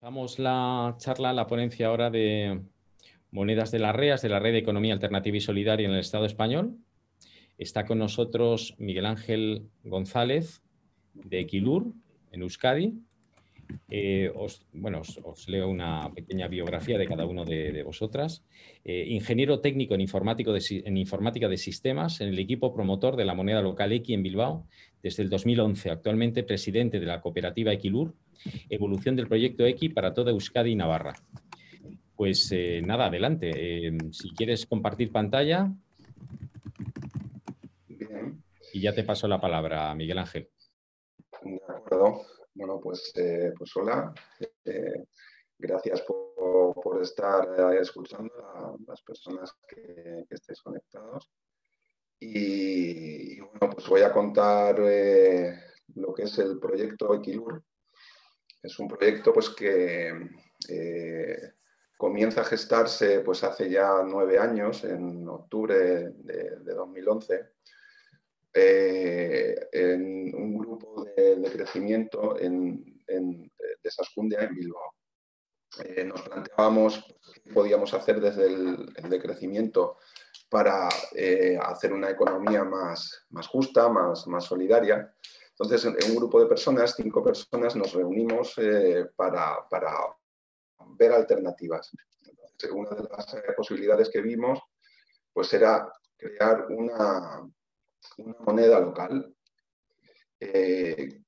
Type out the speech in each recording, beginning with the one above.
Vamos la charla, la ponencia ahora de monedas de las REAS, de la Red de Economía Alternativa y Solidaria en el Estado español. Está con nosotros Miguel Ángel González de Equilur, en Euskadi. Eh, bueno, os, leo una pequeña biografía de cada uno de, vosotras. Eh, ingeniero técnico en, informática de sistemas en el equipo promotor de la moneda local Equi en Bilbao desde el 2011. Actualmente presidente de la cooperativa Equilur evolución del proyecto X para toda Euskadi y Navarra. Pues eh, nada, adelante. Eh, si quieres compartir pantalla. Y ya te paso la palabra, Miguel Ángel. De acuerdo. Bueno, pues, eh, pues hola. gracias por, estar escuchando a las personas que, que estéis conectados. Y, bueno, pues voy a contar lo que es el proyecto Equilur, es un proyecto pues, que eh, comienza a gestarse pues, hace ya nueve años, en octubre de, 2011, eh, en un grupo de, crecimiento en, en, de Sascundia, en Bilbao. Eh, nos planteábamos pues, qué podíamos hacer desde el, el decrecimiento para hacer una economía más, justa, más solidaria. Entonces, en un grupo de personas, cinco personas, nos reunimos eh, para, ver alternativas. una de las eh, posibilidades que vimos pues era crear una, moneda local. Eh,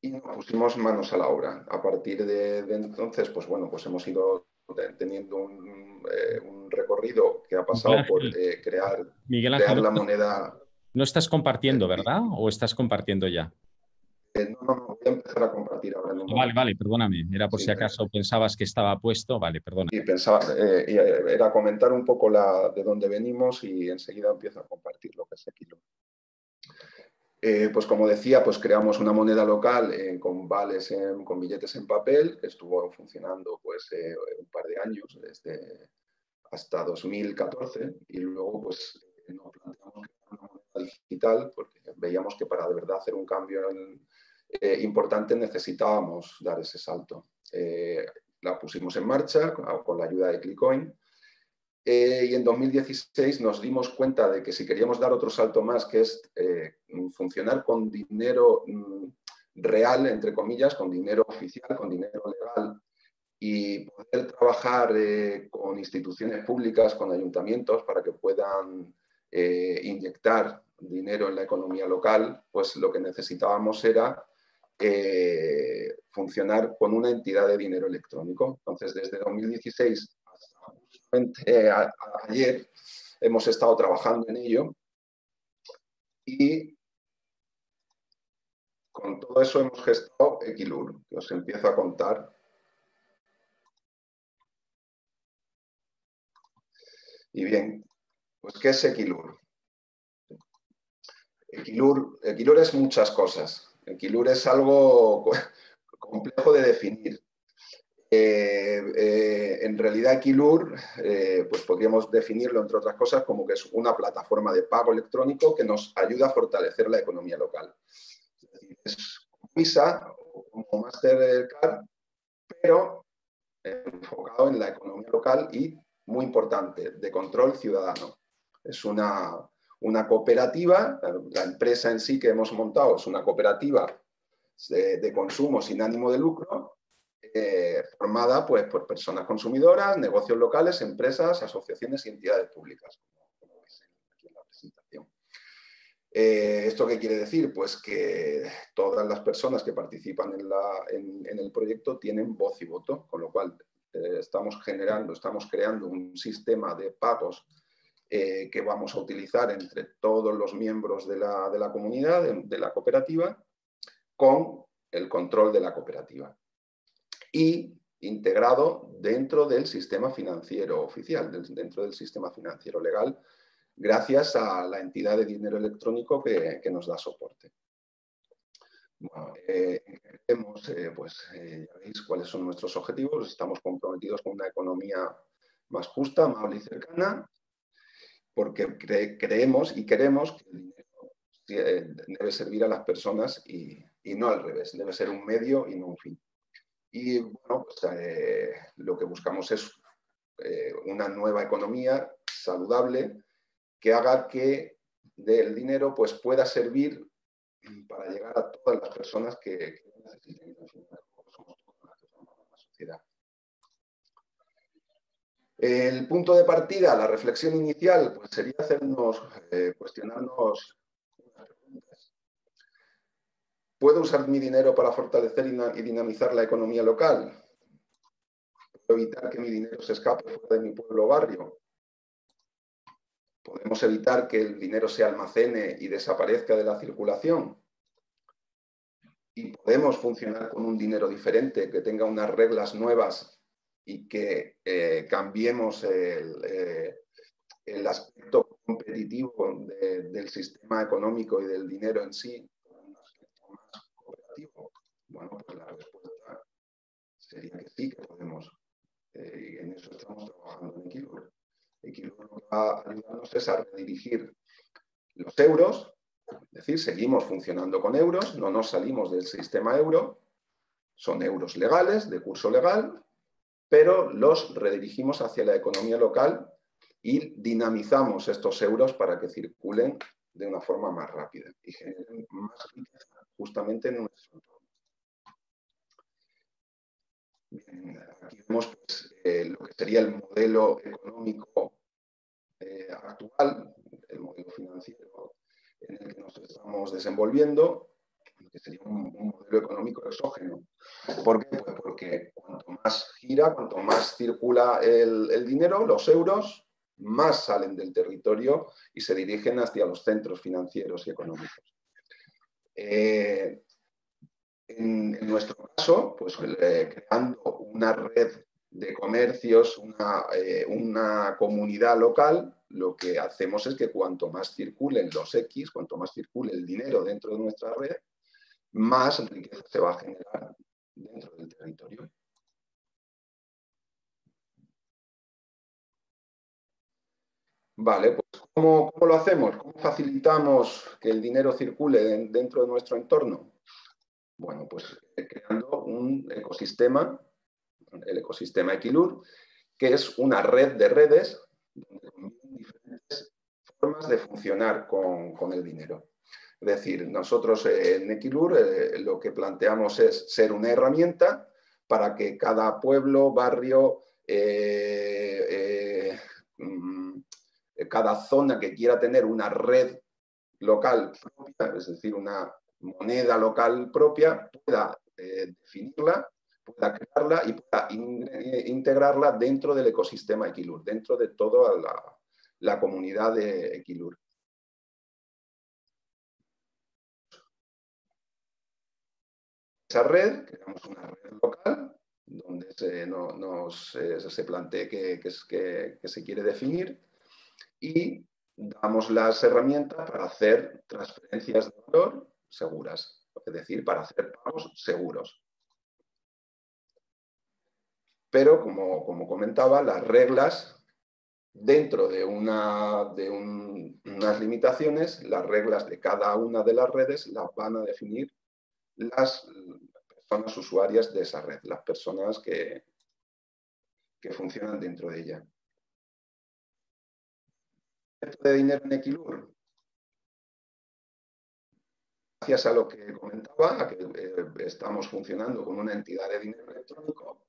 y nos pusimos manos a la obra. A partir de, entonces, pues bueno, pues hemos ido teniendo un, recorrido que ha pasado por crear, crear la moneda no estás compartiendo, ¿verdad? ¿O estás compartiendo ya? Eh, no, no, no, voy a empezar a compartir ahora. vale, vale, perdóname. Era por si acaso pensabas que estaba puesto. Vale, perdona. Y pensaba, eh, eh, era comentar un poco la, de dónde venimos y enseguida empiezo a compartir lo que es aquí. pues como decía, pues creamos una moneda local con vales, con billetes en papel, que estuvo funcionando pues un par de años, desde hasta 2014, y luego pues nos planteamos digital, porque veíamos que para de verdad hacer un cambio eh, importante necesitábamos dar ese salto. Eh, la pusimos en marcha con, la ayuda de Clickcoin eh, y en 2016 nos dimos cuenta de que si queríamos dar otro salto más, que es funcionar con dinero mm, real, entre comillas, con dinero oficial, con dinero legal, y poder trabajar con instituciones públicas, con ayuntamientos, para que puedan inyectar dinero en la economía local, pues lo que necesitábamos era eh, funcionar con una entidad de dinero electrónico. Entonces, desde 2016 hasta ayer hemos estado trabajando en ello y con todo eso hemos gestado Equilur, que os empiezo a contar. Y bien, pues ¿qué es Equilur? Equilur, es muchas cosas. Equilur es algo complejo de definir. Eh, eh, en realidad Equilur, eh, pues podríamos definirlo entre otras cosas como que es una plataforma de pago electrónico que nos ayuda a fortalecer la economía local. Es decir, es Visa o como Mastercard, pero enfocado en la economía local y, muy importante, de control ciudadano. Es una, una cooperativa, la empresa en sí que hemos montado es una cooperativa de, consumo sin ánimo de lucro, eh, formada pues, por personas consumidoras, negocios locales, empresas, asociaciones y entidades públicas, la. Eh, ¿Esto qué quiere decir? Pues que todas las personas que participan en, en el proyecto tienen voz y voto, con lo cual eh, estamos generando, estamos creando un sistema de pagos eh, que vamos a utilizar entre todos los miembros de la, comunidad, de, la cooperativa, con el control de la cooperativa. Y integrado dentro del sistema financiero oficial, dentro del sistema financiero legal, gracias a la entidad de dinero electrónico que, nos da soporte. Bueno, eh, eh, pues ya veis cuáles son nuestros objetivos. Estamos comprometidos con una economía más justa, amable y cercana, porque creemos y queremos que el dinero eh, debe servir a las personas y, no al revés, debe ser un medio y no un fin. Y bueno, pues, eh, lo que buscamos es eh, una nueva economía saludable que haga que el dinero pues, pueda servir para llegar a todas las personas que, necesiten la sociedad. El punto de partida, la reflexión inicial, pues sería hacernos, eh, cuestionarnos. ¿Puedo usar mi dinero para fortalecer y dinamizar la economía local? ¿Puedo evitar que mi dinero se escape fuera de mi pueblo o barrio? ¿Podemos evitar que el dinero se almacene y desaparezca de la circulación? ¿Y podemos funcionar con un dinero diferente, que tenga unas reglas nuevas y que eh, cambiemos eh, el, aspecto competitivo del sistema económico y del dinero en sí un aspecto más cooperativo? Bueno, pues la respuesta sería que sí, que podemos. Eh, y en eso estamos trabajando en Equilur. Equilur lo va a ayudarnos es a redirigir los euros, es decir, seguimos funcionando con euros, no nos salimos del sistema euro, son euros legales, de curso legal, pero los redirigimos hacia la economía local y dinamizamos estos euros para que circulen de una forma más rápida y generen más riqueza justamente en nuestro entorno. aquí vemos pues, eh, lo que sería el modelo económico eh, actual, el modelo financiero en el que nos estamos desenvolviendo, que sería un, modelo económico exógeno. ¿Por qué? Pues porque cuanto más gira, cuanto más circula el, dinero, los euros, más salen del territorio y se dirigen hacia los centros financieros y económicos. Eh, en, nuestro caso, pues eh, creando una red de comercios, una, eh, una, comunidad local, lo que hacemos es que cuanto más circulen los X, cuanto más circule el dinero dentro de nuestra red, más riqueza se va a generar dentro del territorio. Vale, pues ¿cómo, lo hacemos? ¿Cómo facilitamos que el dinero circule dentro de nuestro entorno? Bueno, pues eh, creando un ecosistema, el ecosistema Equilur, que es una red de redes donde conviven diferentes formas de funcionar con el dinero. Es decir, nosotros en Equilur eh, lo que planteamos es ser una herramienta para que cada pueblo, barrio, eh, eh, mm, cada zona que quiera tener una red local propia, es decir, una moneda local propia, pueda definirla, pueda crearla y pueda integrarla dentro del ecosistema Equilur, dentro de toda la, la comunidad de Equilur. Esa red, creamos una red local donde se, nos, eh, se plantee qué que, que, se quiere definir y damos las herramientas para hacer transferencias de valor seguras, es decir, para hacer pagos seguros. Pero, como, como comentaba, las reglas dentro de, una, de unas limitaciones, las reglas de cada una de las redes las van a definir las personas usuarias de esa red, las personas que, que funcionan dentro de ella. de dinero en Equilur. Gracias a lo que comentaba, a que eh, estamos funcionando con una entidad de dinero electrónico,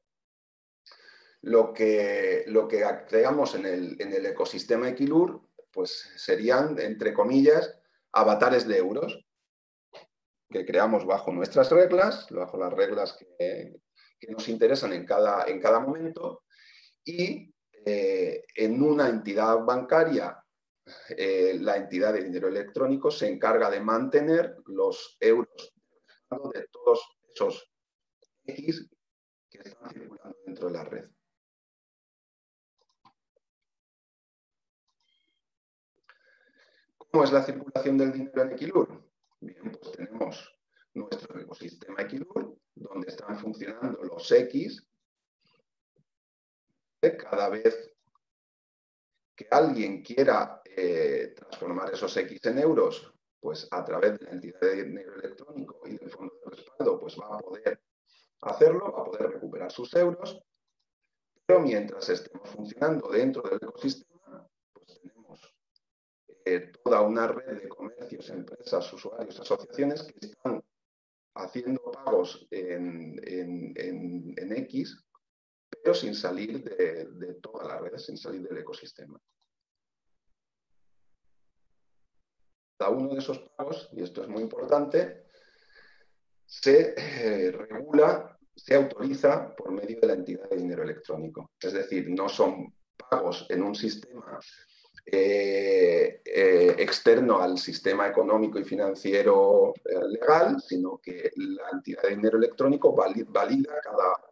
lo que, lo que creamos en el, en el ecosistema Equilur pues serían, entre comillas, avatares de euros que creamos bajo nuestras reglas, bajo las reglas que, nos interesan en cada, en cada momento, y eh, en una entidad bancaria, eh, la entidad de dinero electrónico se encarga de mantener los euros de todos esos X que están circulando dentro de la red. ¿Cómo es la circulación del dinero en Equilur? Bien, pues tenemos nuestro ecosistema Equilur, donde están funcionando los X. Cada vez que alguien quiera eh, transformar esos X en euros, pues a través de la entidad de dinero electrónico y del fondo de respaldo, pues va a poder hacerlo, va a poder recuperar sus euros, pero mientras estemos funcionando dentro del ecosistema, eh, toda una red de comercios, empresas, usuarios, asociaciones que están haciendo pagos en, X, pero sin salir de, de toda la red, sin salir del ecosistema. Cada uno de esos pagos, y esto es muy importante, se eh, regula, se autoriza por medio de la entidad de dinero electrónico. Es decir, no son pagos en un sistema eh, eh, externo al sistema económico y financiero legal, sino que la entidad de dinero electrónico valida cada,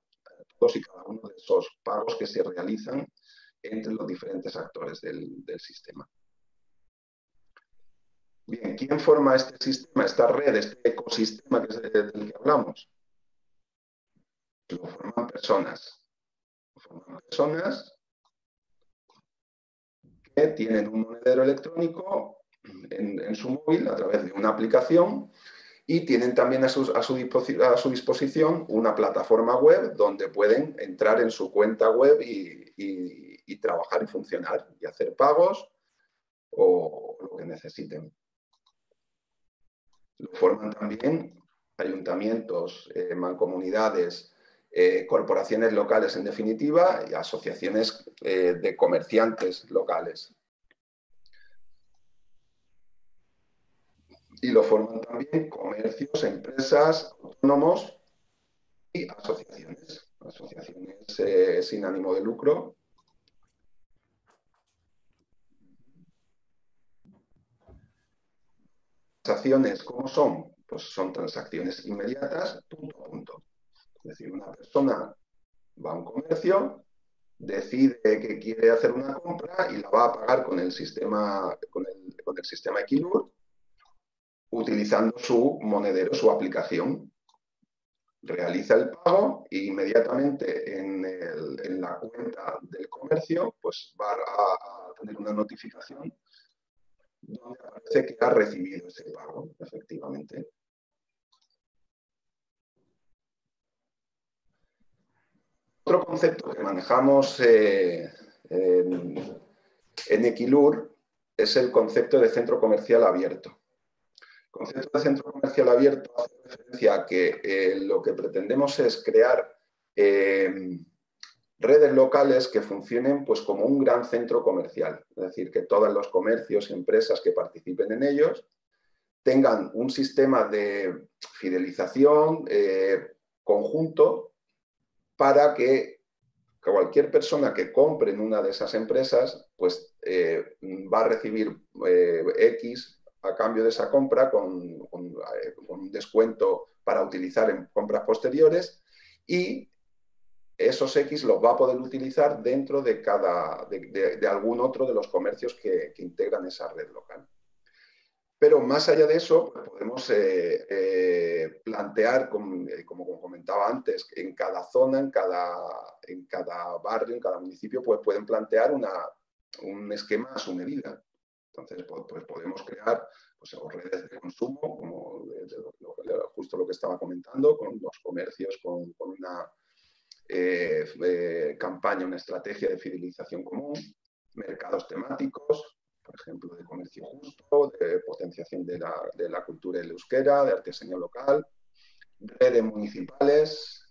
todos y cada uno de esos pagos que se realizan entre los diferentes actores del sistema. Bien, ¿quién forma este sistema, esta red, este ecosistema del que hablamos? Lo forman personas. Lo forman personas tienen un monedero electrónico en, su móvil a través de una aplicación y tienen también a su, a su, disposición una plataforma web donde pueden entrar en su cuenta web y trabajar y funcionar y hacer pagos o lo que necesiten. Lo forman también ayuntamientos, eh, mancomunidades, eh, corporaciones locales en definitiva y asociaciones eh, de comerciantes locales. Y lo forman también comercios, empresas, autónomos y asociaciones, asociaciones sin ánimo de lucro transacciones, ¿cómo son? Pues son transacciones inmediatas, punto a punto. Es decir, una persona va a un comercio, decide que quiere hacer una compra y la va a pagar con el sistema, con el, con el sistema Equilur, utilizando su monedero, su aplicación. Realiza el pago e inmediatamente en, en la cuenta del comercio pues va a tener una notificación donde parece que ha recibido ese pago, efectivamente. Otro concepto que manejamos eh, en, Equilur es el concepto de centro comercial abierto. El concepto de centro comercial abierto hace referencia a que eh, lo que pretendemos es crear eh, redes locales que funcionen pues, como un gran centro comercial, es decir, que todos los comercios y empresas que participen en ellos tengan un sistema de fidelización conjunto para que cualquier persona que compre en una de esas empresas pues eh, va a recibir eh, X a cambio de esa compra con, con, un descuento para utilizar en compras posteriores y esos X los va a poder utilizar dentro de, cada, de, algún otro de los comercios que, integran esa red local. Pero más allá de eso, podemos eh, eh, plantear, eh, como, comentaba antes, en cada zona, en cada, en cada barrio, en cada municipio, pues pueden plantear un esquema a su medida. Entonces, pues, podemos crear pues, redes de consumo, como justo lo que estaba comentando, con los comercios, con una eh, eh, campaña, una estrategia de fidelización común, mercados temáticos, por ejemplo, de comercio justo, de potenciación de la, cultura y euskera, de artesanía local, redes municipales,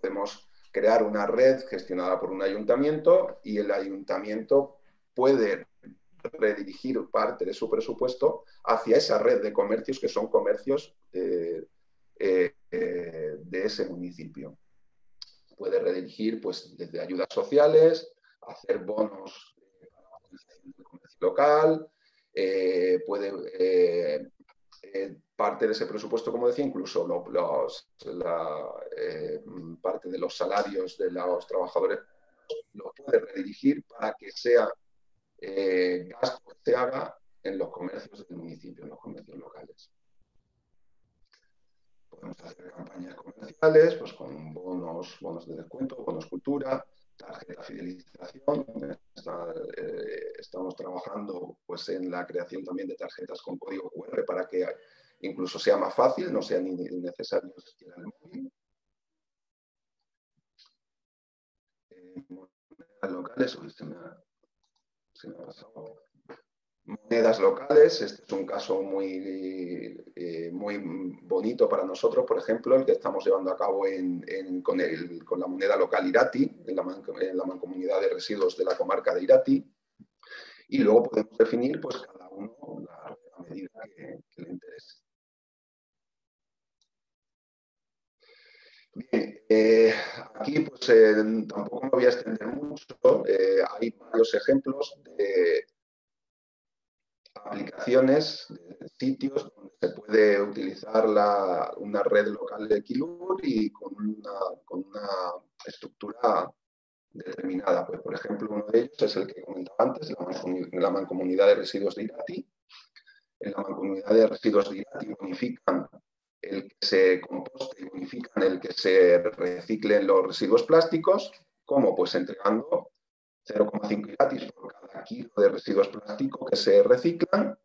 podemos crear una red gestionada por un ayuntamiento y el ayuntamiento puede redirigir parte de su presupuesto hacia esa red de comercios que son comercios eh, de ese municipio. Puede redirigir pues, desde ayudas sociales, hacer bonos local, eh, puede eh, eh, parte de ese presupuesto, como decía, incluso la parte de los salarios de los trabajadores lo puede redirigir para que sea gasto que se haga en los comercios del municipio, en los comercios locales. Podemos hacer campañas comerciales pues con bonos, bonos de descuento, bonos cultura, tarjeta fidelización. Está, eh, estamos trabajando pues, en la creación también de tarjetas con código QR para que incluso sea más fácil, no sea ni necesario siquiera el móvil. Eh, locales, se me ha, se me ha pasado monedas locales. Este es un caso muy, eh, muy bonito para nosotros, por ejemplo, el que estamos llevando a cabo con, la moneda local Irati, en la, mancomunidad de residuos de la comarca de Irati. Y luego podemos definir pues, cada uno la, medida que, le interese. Eh, aquí pues eh, tampoco me voy a extender mucho. hay varios ejemplos de aplicaciones, de sitios donde se puede utilizar una red local de Kilur y con una, estructura determinada. Pues, por ejemplo, uno de ellos es el que comentaba antes, la, la mancomunidad de residuos de Irati. En la mancomunidad de residuos de Irati bonifican el que se composte y bonifican el que se reciclen los residuos plásticos. ¿Cómo? Pues entregando 0,5 iratis por cada kilo de residuos plásticos que se reciclan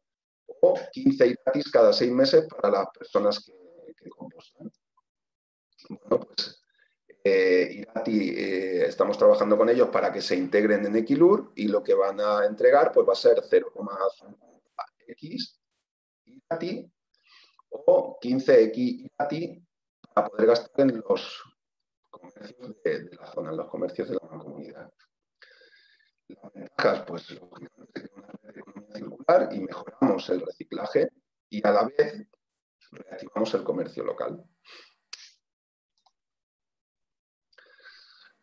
o 15 iratis cada seis meses para las personas que, compostan. Bueno, pues eh, Irati, eh, estamos trabajando con ellos para que se integren en Equilur y lo que van a entregar pues va a ser 0,5x Irati o 15x Irati para poder gastar en los comercios de, de la zona, en los comercios de la comunidad. Las ventajas, pues lógicamente una red de economía circular y mejoramos el reciclaje y a la vez reactivamos el comercio local.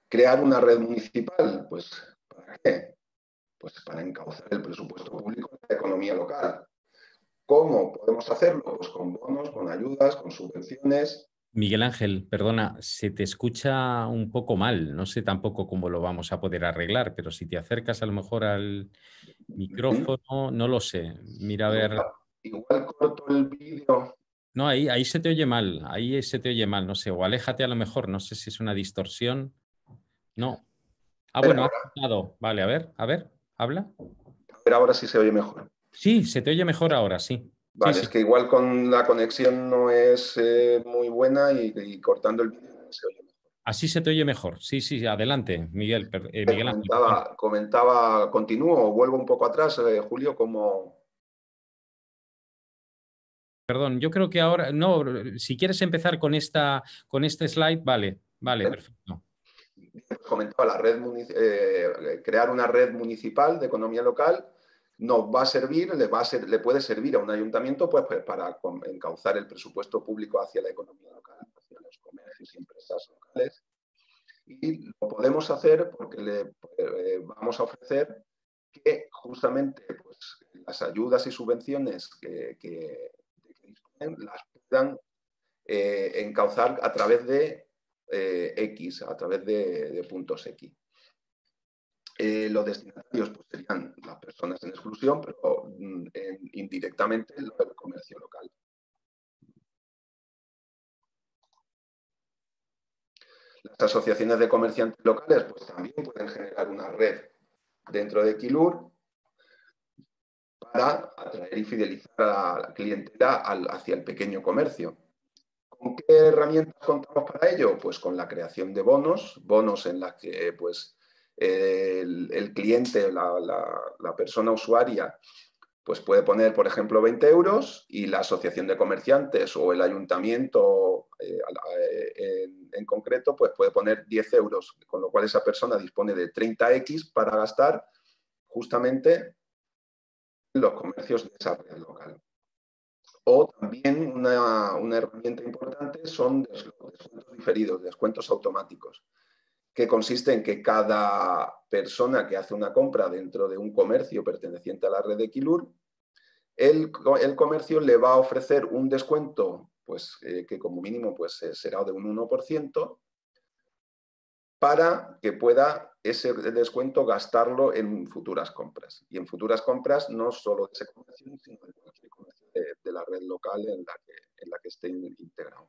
Crear una red municipal, pues ¿para qué? Pues para encauzar el presupuesto público de la economía local. ¿Cómo podemos hacerlo? Pues con bonos, con ayudas, con subvenciones, Miguel Ángel, perdona, se te escucha un poco mal. No sé tampoco cómo lo vamos a poder arreglar, pero si te acercas a lo mejor al micrófono, no lo sé. Mira a ver. Igual corto el vídeo. No, ahí, ahí se te oye mal, ahí se te oye mal, no sé, o aléjate a lo mejor, no sé si es una distorsión. No. Ah, bueno, ha Vale, a ver, a ver, habla. A ver, ahora sí se oye mejor. Sí, se te oye mejor ahora, sí. Vale, es que igual con la conexión no es eh, muy buena y, cortando el vídeo se oye mejor. Así se te oye mejor. Sí, sí, adelante, Miguel. Eh, Miguel comentaba, comentaba, continúo, vuelvo un poco atrás, eh, Julio, como... Perdón, yo creo que ahora, no, si quieres empezar con, esta, con este slide, vale, vale, perfecto. Comentaba la red, crear una red municipal de economía local nos va a servir, le, va a ser, le puede servir a un ayuntamiento pues, pues, para encauzar el presupuesto público hacia la economía local, hacia los comercios y empresas locales. Y lo podemos hacer porque le eh, vamos a ofrecer que justamente pues, las ayudas y subvenciones que, disponen las puedan eh, encauzar a través de eh, X, a través de puntos X. Eh, los destinatarios pues, serían las personas en exclusión, pero mm, indirectamente el comercio local. Las asociaciones de comerciantes locales pues, también pueden generar una red dentro de Kilur para atraer y fidelizar a la clientela hacia el pequeño comercio. ¿Con qué herramientas contamos para ello? Pues con la creación de bonos, bonos en las que pues, el, cliente, la, persona usuaria, pues puede poner, por ejemplo, 20 euros y la asociación de comerciantes o el ayuntamiento eh, en, en, concreto, pues puede poner 10 euros, con lo cual esa persona dispone de 30X para gastar justamente en los comercios de esa red local. O también una, una herramienta importante son descuentos diferidos, descuentos automáticos que consiste en que cada persona que hace una compra dentro de un comercio perteneciente a la red de Kilur, el, comercio le va a ofrecer un descuento pues, eh, que como mínimo pues, eh, será de un 1%, para que pueda ese descuento gastarlo en futuras compras. Y en futuras compras no solo de ese comercio, sino de cualquier comercio de, la red local en la que, en la que esté integrado.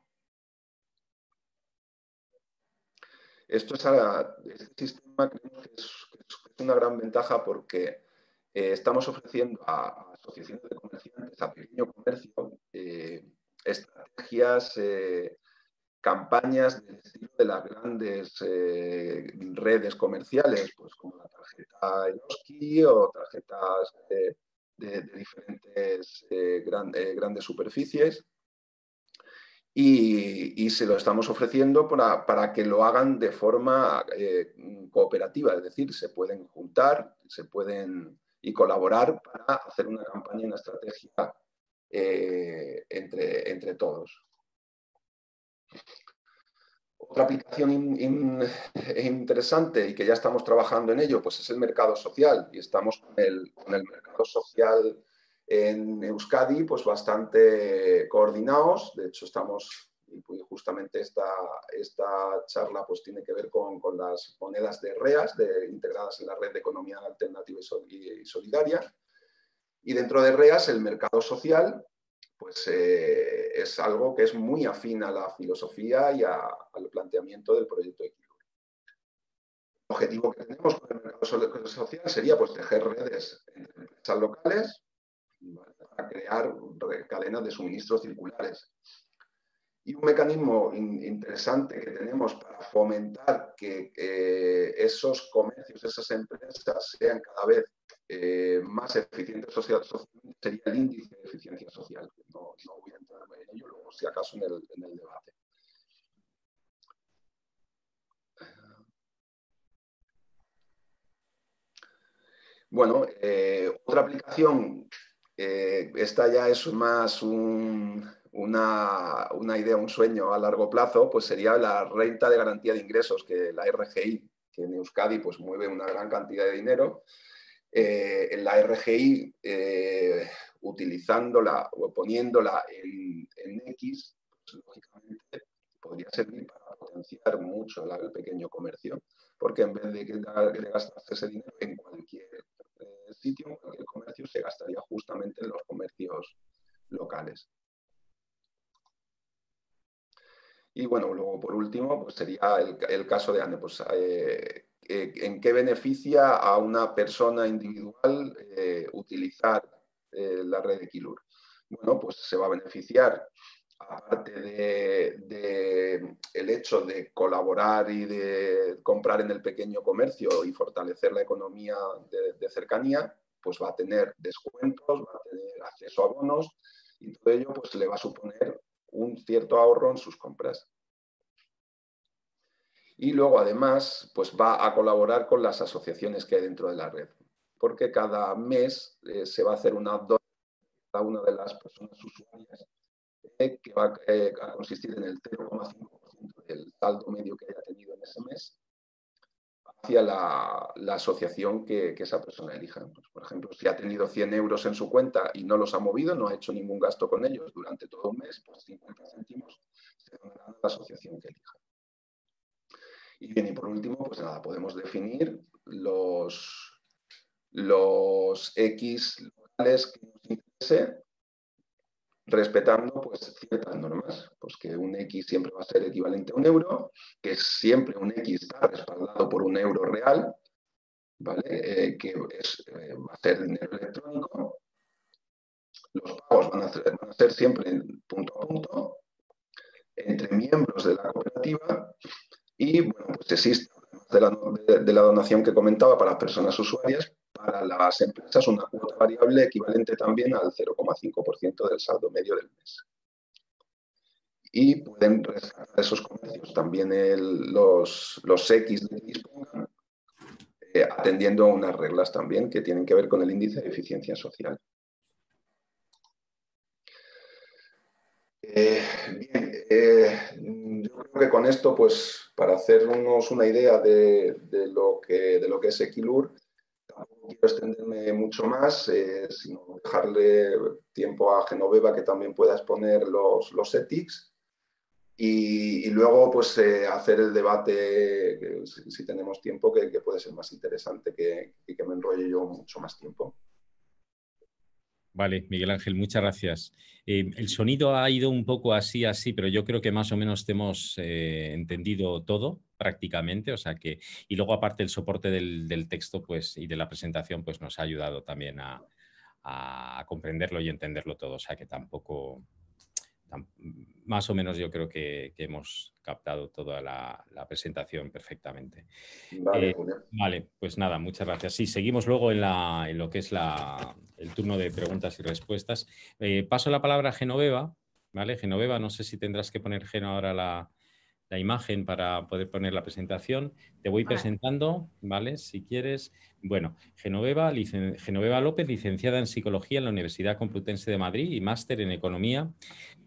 Esto es este sistema creemos que es, una gran ventaja porque eh, estamos ofreciendo a, asociaciones de comerciantes, a pequeño comercio, eh, estrategias, eh, campañas del estilo de las grandes redes comerciales, pues como la tarjeta Eroski o tarjetas de, diferentes grandes superficies. Y, se lo estamos ofreciendo para, para, que lo hagan de forma cooperativa, es decir, se pueden juntar, se pueden y colaborar para hacer una campaña, una estrategia entre, entre todos. Otra aplicación interesante y que ya estamos trabajando en ello, pues es el mercado social y estamos con el, mercado social en Euskadi pues bastante coordinados. De hecho, estamos, y pues justamente esta, esta charla pues tiene que ver con, las monedas de REAS, integradas en la red de economía alternativa y solidaria. Y dentro de REAS, el mercado social, pues eh, es algo que es muy afín a la filosofía y al planteamiento del proyecto Equilur. El objetivo que tenemos con el mercado social sería pues, tejer redes entre empresas locales para crear cadenas de suministros circulares. Y un mecanismo interesante que tenemos para fomentar que esos comercios, esas empresas sean cada vez eh, más eficiente social, socialmente sería el índice de eficiencia social. No, voy a entrar en ello, luego si acaso en el, debate. Bueno, eh, otra aplicación, eh, esta ya es más una, idea, un sueño a largo plazo, pues sería la renta de garantía de ingresos, que la RGI, que en Euskadi pues mueve una gran cantidad de dinero, eh, en la RGI, eh, utilizándola o poniéndola en, X, pues, lógicamente podría servir para potenciar mucho el pequeño comercio, porque en vez de, de gastarse ese dinero en cualquier sitio, cualquier comercio, se gastaría justamente en los comercios locales. Y bueno, luego por último, pues sería el, caso de Anne, pues, eh, en qué beneficia a una persona individual eh, utilizar eh, la red de Kilur. Bueno, pues se va a beneficiar, aparte de, hecho de colaborar y de comprar en el pequeño comercio y fortalecer la economía de, cercanía, pues va a tener descuentos, va a tener acceso a bonos y todo ello pues le va a suponer un cierto ahorro en sus compras. Y luego además pues va a colaborar con las asociaciones que hay dentro de la red, porque cada mes eh, se va a hacer una donación a una de las personas usuarias que va eh, a consistir en el 0,5% del saldo medio que haya tenido en ese mes hacia la, asociación que, esa persona elija. Pues, por ejemplo, si ha tenido 100 euros en su cuenta y no los ha movido, no ha hecho ningún gasto con ellos durante todo un mes, pues 50 céntimos se donarán a la asociación que elija. Y bien, y por último, pues nada, podemos definir los, los X locales que nos interese respetando pues, ciertas normas, pues que un X siempre va a ser equivalente a un euro, que siempre un X está respaldado por un euro real, ¿vale? Eh, que eh, va a ser dinero electrónico. Los pagos van a, ser, siempre punto a punto entre miembros de la cooperativa y bueno, pues existe, de la, de, la donación que comentaba para personas usuarias, para las empresas una cuota variable equivalente también al 0,5% del saldo medio del mes. Y pueden rescatar esos comercios también los, los X de dispongan, eh, atendiendo a unas reglas también que tienen que ver con el índice de eficiencia social. Eh, bien, eh, yo creo que con esto, pues para hacernos una idea de, lo, que, de lo que es Equilur, quiero extenderme mucho más, eh, sino dejarle tiempo a Genoveva que también pueda exponer los, los ETICS y, luego pues hacer el debate, si, tenemos tiempo, que, puede ser más interesante que, que me enrolle yo mucho más tiempo. Vale, Miguel Ángel, muchas gracias. Eh, el sonido ha ido un poco así, así, pero yo creo que más o menos te hemos eh, entendido todo prácticamente, o sea que, y luego aparte el soporte del, texto pues, y de la presentación pues nos ha ayudado también a, comprenderlo y entenderlo todo, o sea que tampoco, más o menos yo creo que, hemos captado toda la, presentación perfectamente. Vale, vale, pues nada, muchas gracias. Sí, seguimos luego en, lo que es el turno de preguntas y respuestas. paso la palabra a Genoveva. ¿Vale? Genoveva, no sé si tendrás que poner Geno ahora la, la imagen para poder poner la presentación. Te voy presentando, ¿vale? Si quieres. Bueno, Genoveva, Genoveva López, licenciada en Psicología en la Universidad Complutense de Madrid y máster en Economía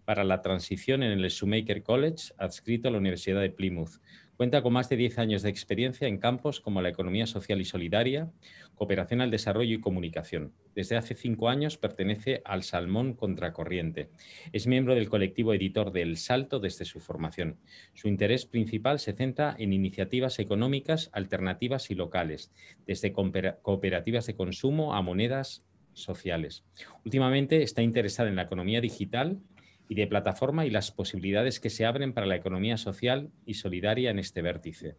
para la transición en el Shoemaker College, adscrito a la Universidad de Plymouth. Cuenta con más de 10 años de experiencia en campos como la economía social y solidaria, cooperación al desarrollo y comunicación. Desde hace cinco años pertenece al Salmón Contracorriente. Es miembro del colectivo editor del Salto desde su formación. Su interés principal se centra en iniciativas económicas alternativas y locales, desde cooperativas de consumo a monedas sociales. Últimamente está interesada en la economía digital y de plataforma y las posibilidades que se abren para la economía social y solidaria en este vértice.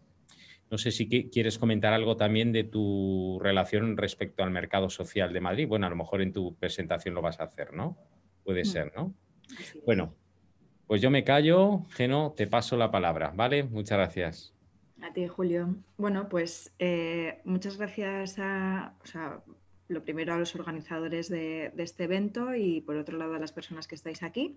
No sé si quieres comentar algo también de tu relación respecto al mercado social de Madrid. Bueno, a lo mejor en tu presentación lo vas a hacer, ¿no? Puede mm. ser, ¿no? Bueno, pues yo me callo. Geno, te paso la palabra, ¿vale? Muchas gracias. A ti, Julio. Bueno, pues eh, muchas gracias a, lo primero a los organizadores de, este evento y por otro lado a las personas que estáis aquí.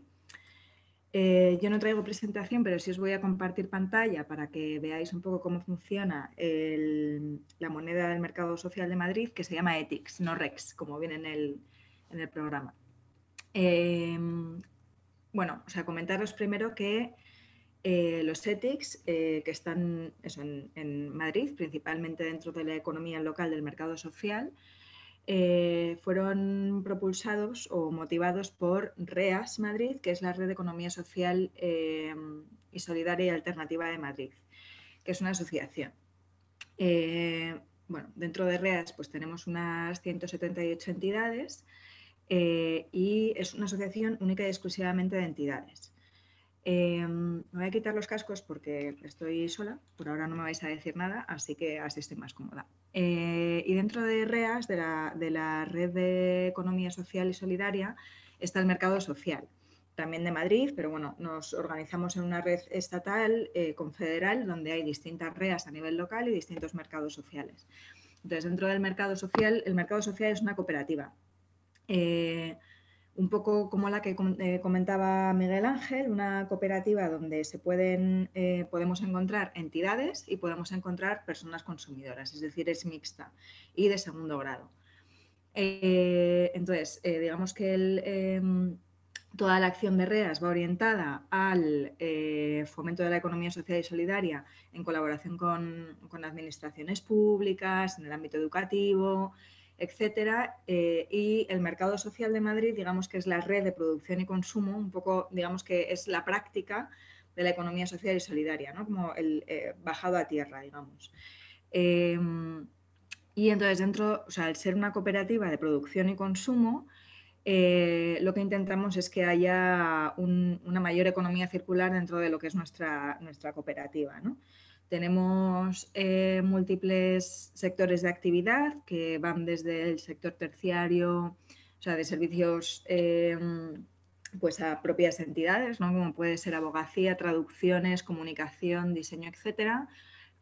Eh, yo no traigo presentación, pero sí os voy a compartir pantalla para que veáis un poco cómo funciona la moneda del mercado social de Madrid, que se llama ETIX, no REX, como viene en el, programa. Em, bueno, o sea, comentaros primero que eh, los ETICS, eh, que están en, en, Madrid, principalmente dentro de la economía local del mercado social, eh, fueron propulsados o motivados por REAS Madrid, que es la Red de Economía Social eh, y Solidaria y Alternativa de Madrid, que es una asociación. Eh, bueno, dentro de REAS pues tenemos unas 178 entidades y es una asociación única y exclusivamente de entidades. Em, me voy a quitar los cascos porque estoy sola, por ahora no me vais a decir nada, así que así estoy más cómoda. Eh, y dentro de REAS, de la, Red de Economía Social y Solidaria, está el mercado social, también de Madrid, pero bueno, nos organizamos en una red estatal eh, confederal donde hay distintas REAS a nivel local y distintos mercados sociales. Entonces, dentro del mercado social, el mercado social es una cooperativa. Un poco como la que eh, comentaba Miguel Ángel, una cooperativa donde se pueden, eh, podemos encontrar entidades y podemos encontrar personas consumidoras, es decir, es mixta y de segundo grado. Eh, entonces, digamos que em, toda la acción de REAS va orientada al fomento de la economía social y solidaria en colaboración con, con administraciones públicas, en el ámbito educativo, etcétera. Eh, y el mercado social de Madrid, digamos que es la red de producción y consumo, un poco, digamos que es la práctica de la economía social y solidaria, ¿no? como el eh, bajado a tierra, digamos. Em, y entonces, dentro, o sea, al ser una cooperativa de producción y consumo, eh, lo que intentamos es que haya una mayor economía circular dentro de lo que es nuestra, nuestra cooperativa. ¿no? Tenemos eh, múltiples sectores de actividad que van desde el sector terciario, o sea, de servicios eh, pues a propias entidades, ¿no? como puede ser abogacía, traducciones, comunicación, diseño, etcétera,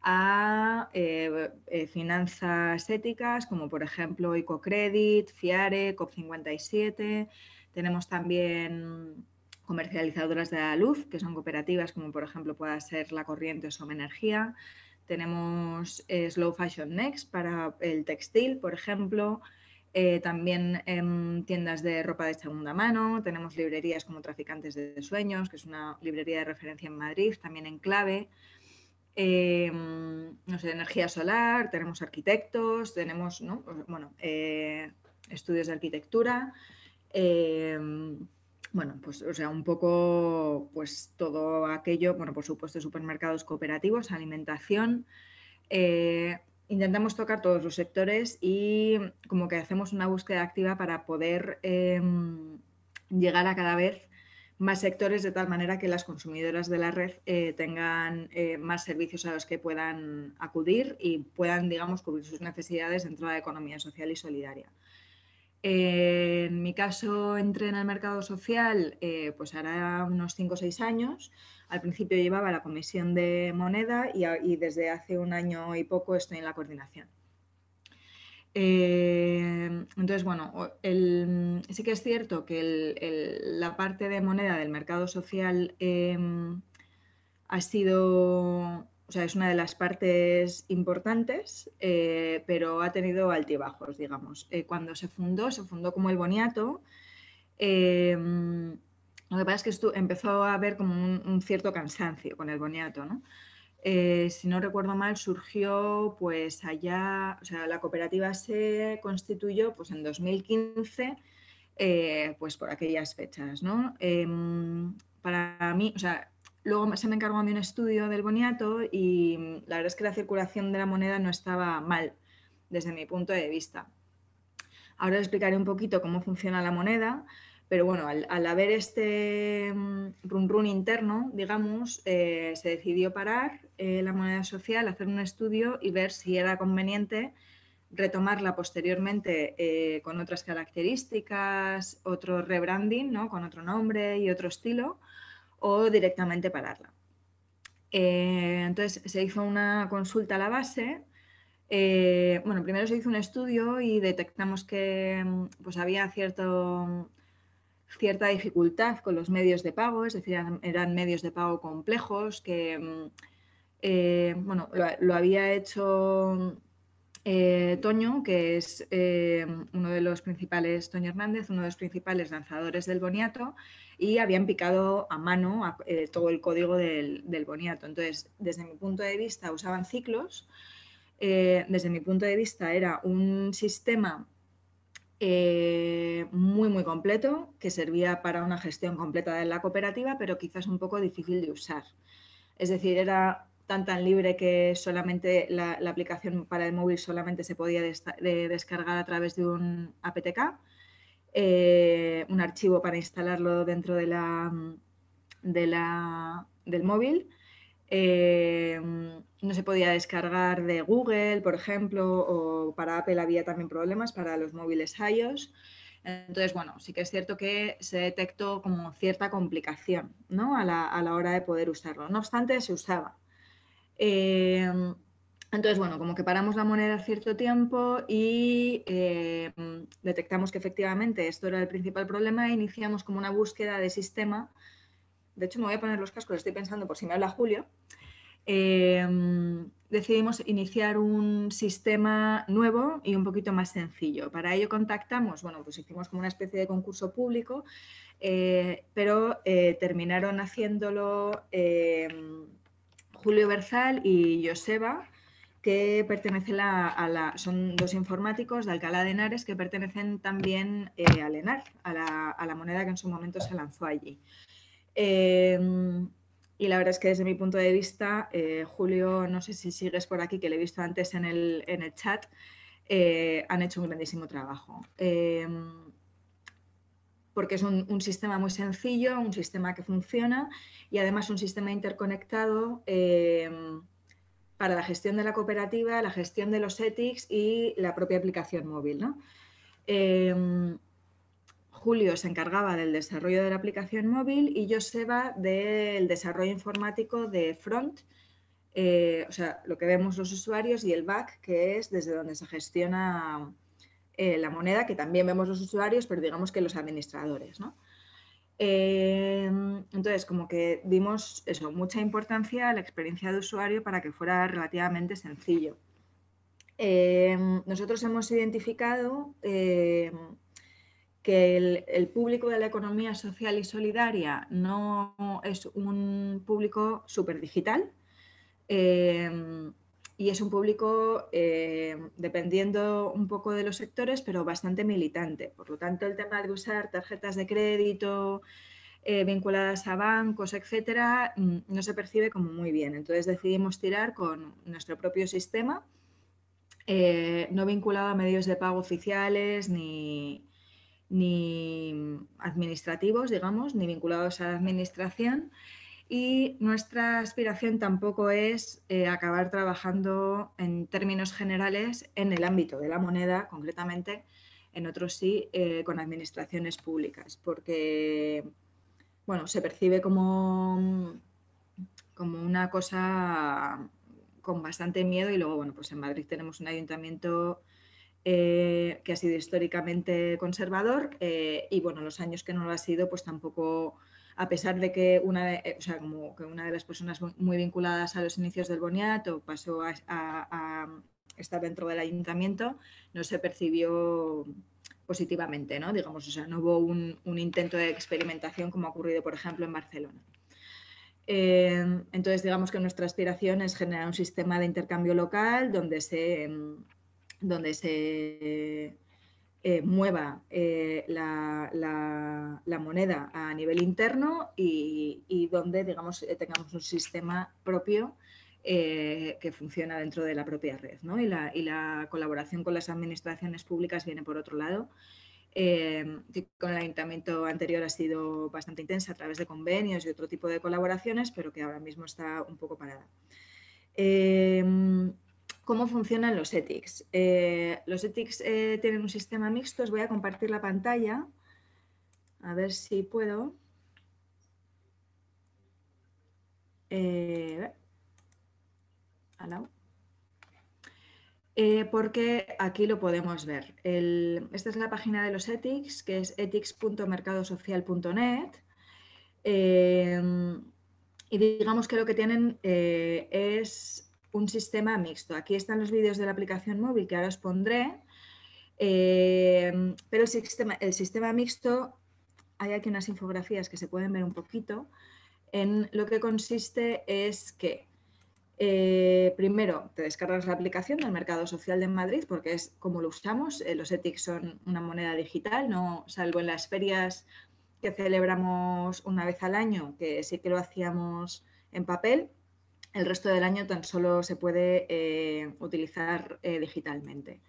a eh, finanzas éticas, como por ejemplo Ecocredit, FIARE, COP57. Tenemos también comercializadoras de la luz, que son cooperativas como por ejemplo pueda ser La Corriente o Som Energía. Tenemos eh, Slow Fashion Next para el textil, por ejemplo. Eh, también en tiendas de ropa de segunda mano. Tenemos librerías como Traficantes de Sueños, que es una librería de referencia en Madrid, también en clave. Em, no sé, energía solar, tenemos arquitectos, tenemos bueno, eh, estudios de arquitectura. Em, bueno, pues o sea, un poco pues todo aquello, bueno, por supuesto, supermercados cooperativos, alimentación. Eh, intentamos tocar todos los sectores y como que hacemos una búsqueda activa para poder em, llegar a cada vez más sectores de tal manera que las consumidoras de la red eh, tengan eh, más servicios a los que puedan acudir y puedan, digamos, cubrir sus necesidades dentro de la economía social y solidaria. En mi caso entré en el mercado social eh, pues hará unos 5 o 6 años. Al principio llevaba la comisión de moneda y, desde hace un año y poco estoy en la coordinación. Eh, entonces, bueno, sí que es cierto que la parte de moneda del mercado social em, ha sido o sea, es una de las partes importantes, eh, pero ha tenido altibajos, digamos. Eh, cuando se fundó, se fundó como el boniato. Em, lo que pasa es que esto empezó a haber como un, cierto cansancio con el boniato, ¿no? Eh, si no recuerdo mal, surgió pues allá, o sea, la cooperativa se constituyó pues en 2015, pues por aquellas fechas, ¿no? Em, para mí, o sea, Luego se me encargó mí un estudio del boniato y mm, la verdad es que la circulación de la moneda no estaba mal desde mi punto de vista. Ahora os explicaré un poquito cómo funciona la moneda, pero bueno, al, haber este mm, run run interno, digamos, eh, se decidió parar eh, la moneda social, hacer un estudio y ver si era conveniente retomarla posteriormente eh, con otras características, otro rebranding, ¿no? con otro nombre y otro estilo, o directamente pararla. Eh, entonces se hizo una consulta a la base. Eh, bueno, primero se hizo un estudio y detectamos que mm, pues, había cierto, cierta dificultad con los medios de pago, es decir, eran, medios de pago complejos que mm, eh, bueno, lo, había hecho Toño, que es uno de los principales, Toño Hernández, uno de los principales lanzadores del Boniato, y habían picado a mano eh, todo el código del, boniato. Entonces, desde mi punto de vista, usaban ciclos. Eh, desde mi punto de vista, era un sistema eh, muy, muy completo que servía para una gestión completa de la cooperativa, pero quizás un poco difícil de usar. Es decir, era tan tan libre que solamente la, aplicación para el móvil solamente se podía descargar a través de un APTK eh, un archivo para instalarlo dentro de la, de la, del móvil. Eh, no se podía descargar de Google, por ejemplo, o para Apple había también problemas para los móviles iOS. Entonces, bueno, sí que es cierto que se detectó como cierta complicación ¿no? a, la, a, la, hora de poder usarlo. No obstante, se usaba. Eh, entonces, bueno, como que paramos la moneda cierto tiempo y eh, detectamos que efectivamente esto era el principal problema e iniciamos como una búsqueda de sistema. De hecho, me voy a poner los cascos, estoy pensando por si me habla Julio. Eh, decidimos iniciar un sistema nuevo y un poquito más sencillo. Para ello contactamos, bueno, pues hicimos como una especie de concurso público, eh, pero terminaron haciéndolo Julio Berzal y Joseba, que pertenece a la, son dos informáticos de Alcalá de Henares que pertenecen también eh, a Lenar, a la, moneda que en su momento se lanzó allí. Em, y la verdad es que desde mi punto de vista, eh, Julio, no sé si sigues por aquí, que le he visto antes en el, en el chat, eh, han hecho un grandísimo trabajo. Em, porque es un, un, sistema muy sencillo, un sistema que funciona y además un sistema interconectado em, para la gestión de la cooperativa, la gestión de los ETICS y la propia aplicación móvil. Em, Julio se encargaba del desarrollo de la aplicación móvil y Joseba del desarrollo informático de front, eh, o sea, lo que vemos los usuarios y el back, que es desde donde se gestiona eh, la moneda, que también vemos los usuarios, pero digamos que los administradores. ¿no? Em, entonces, como que dimos eso, mucha importancia a la experiencia de usuario para que fuera relativamente sencillo. Em, nosotros hemos identificado em, que el, público de la economía social y solidaria no es un público súper digital y es un público, eh, dependiendo un poco de los sectores, pero bastante militante. Por lo tanto, el tema de usar tarjetas de crédito eh, vinculadas a bancos, etcétera, mm, no se percibe como muy bien. Entonces decidimos tirar con nuestro propio sistema, eh, no vinculado a medios de pago oficiales ni, ni administrativos, digamos, ni vinculados a la administración y nuestra aspiración tampoco es eh, acabar trabajando en términos generales en el ámbito de la moneda, concretamente en otros sí eh, con administraciones públicas, porque bueno, se percibe como, como una cosa con bastante miedo y luego, bueno, pues en Madrid tenemos un ayuntamiento eh, que ha sido históricamente conservador y bueno, los años que no lo ha sido, pues tampoco, a pesar de que una de, eh, o sea, como que una de las personas muy vinculadas a los inicios del Boniato pasó a, estar dentro del ayuntamiento, no se percibió positivamente, ¿no? Digamos, o sea, no hubo un, intento de experimentación como ha ocurrido, por ejemplo, en Barcelona. entonces, digamos que nuestra aspiración es generar un sistema de intercambio local donde se, donde se eh, mueva eh, la, moneda a nivel interno y, donde digamos, eh, tengamos un sistema propio que funciona dentro de la propia red. Y, la, colaboración con las administraciones públicas viene por otro lado. que con el ayuntamiento anterior ha sido bastante intensa a través de convenios y otro tipo de colaboraciones, pero que ahora mismo está un poco parada. ¿Cómo funcionan los ethics? Eh, los ethics eh, tienen un sistema mixto. Os voy a compartir la pantalla. A ver si puedo. Eh, porque aquí lo podemos ver. esta es la página de los ethics, que es ethics.mercadosocial.net. y digamos que lo que tienen es un sistema mixto. Aquí están los vídeos de la aplicación móvil que ahora os pondré, eh, pero el sistema, el sistema mixto, hay aquí unas infografías que se pueden ver un poquito, en lo que consiste es que eh, primero te descargas la aplicación del Mercado Social de Madrid porque es como lo usamos, eh, los ETICs son una moneda digital, no salvo en las ferias que celebramos una vez al año, que sí que lo hacíamos en papel, el resto del año tan solo se puede eh, utilizar eh, digitalmente.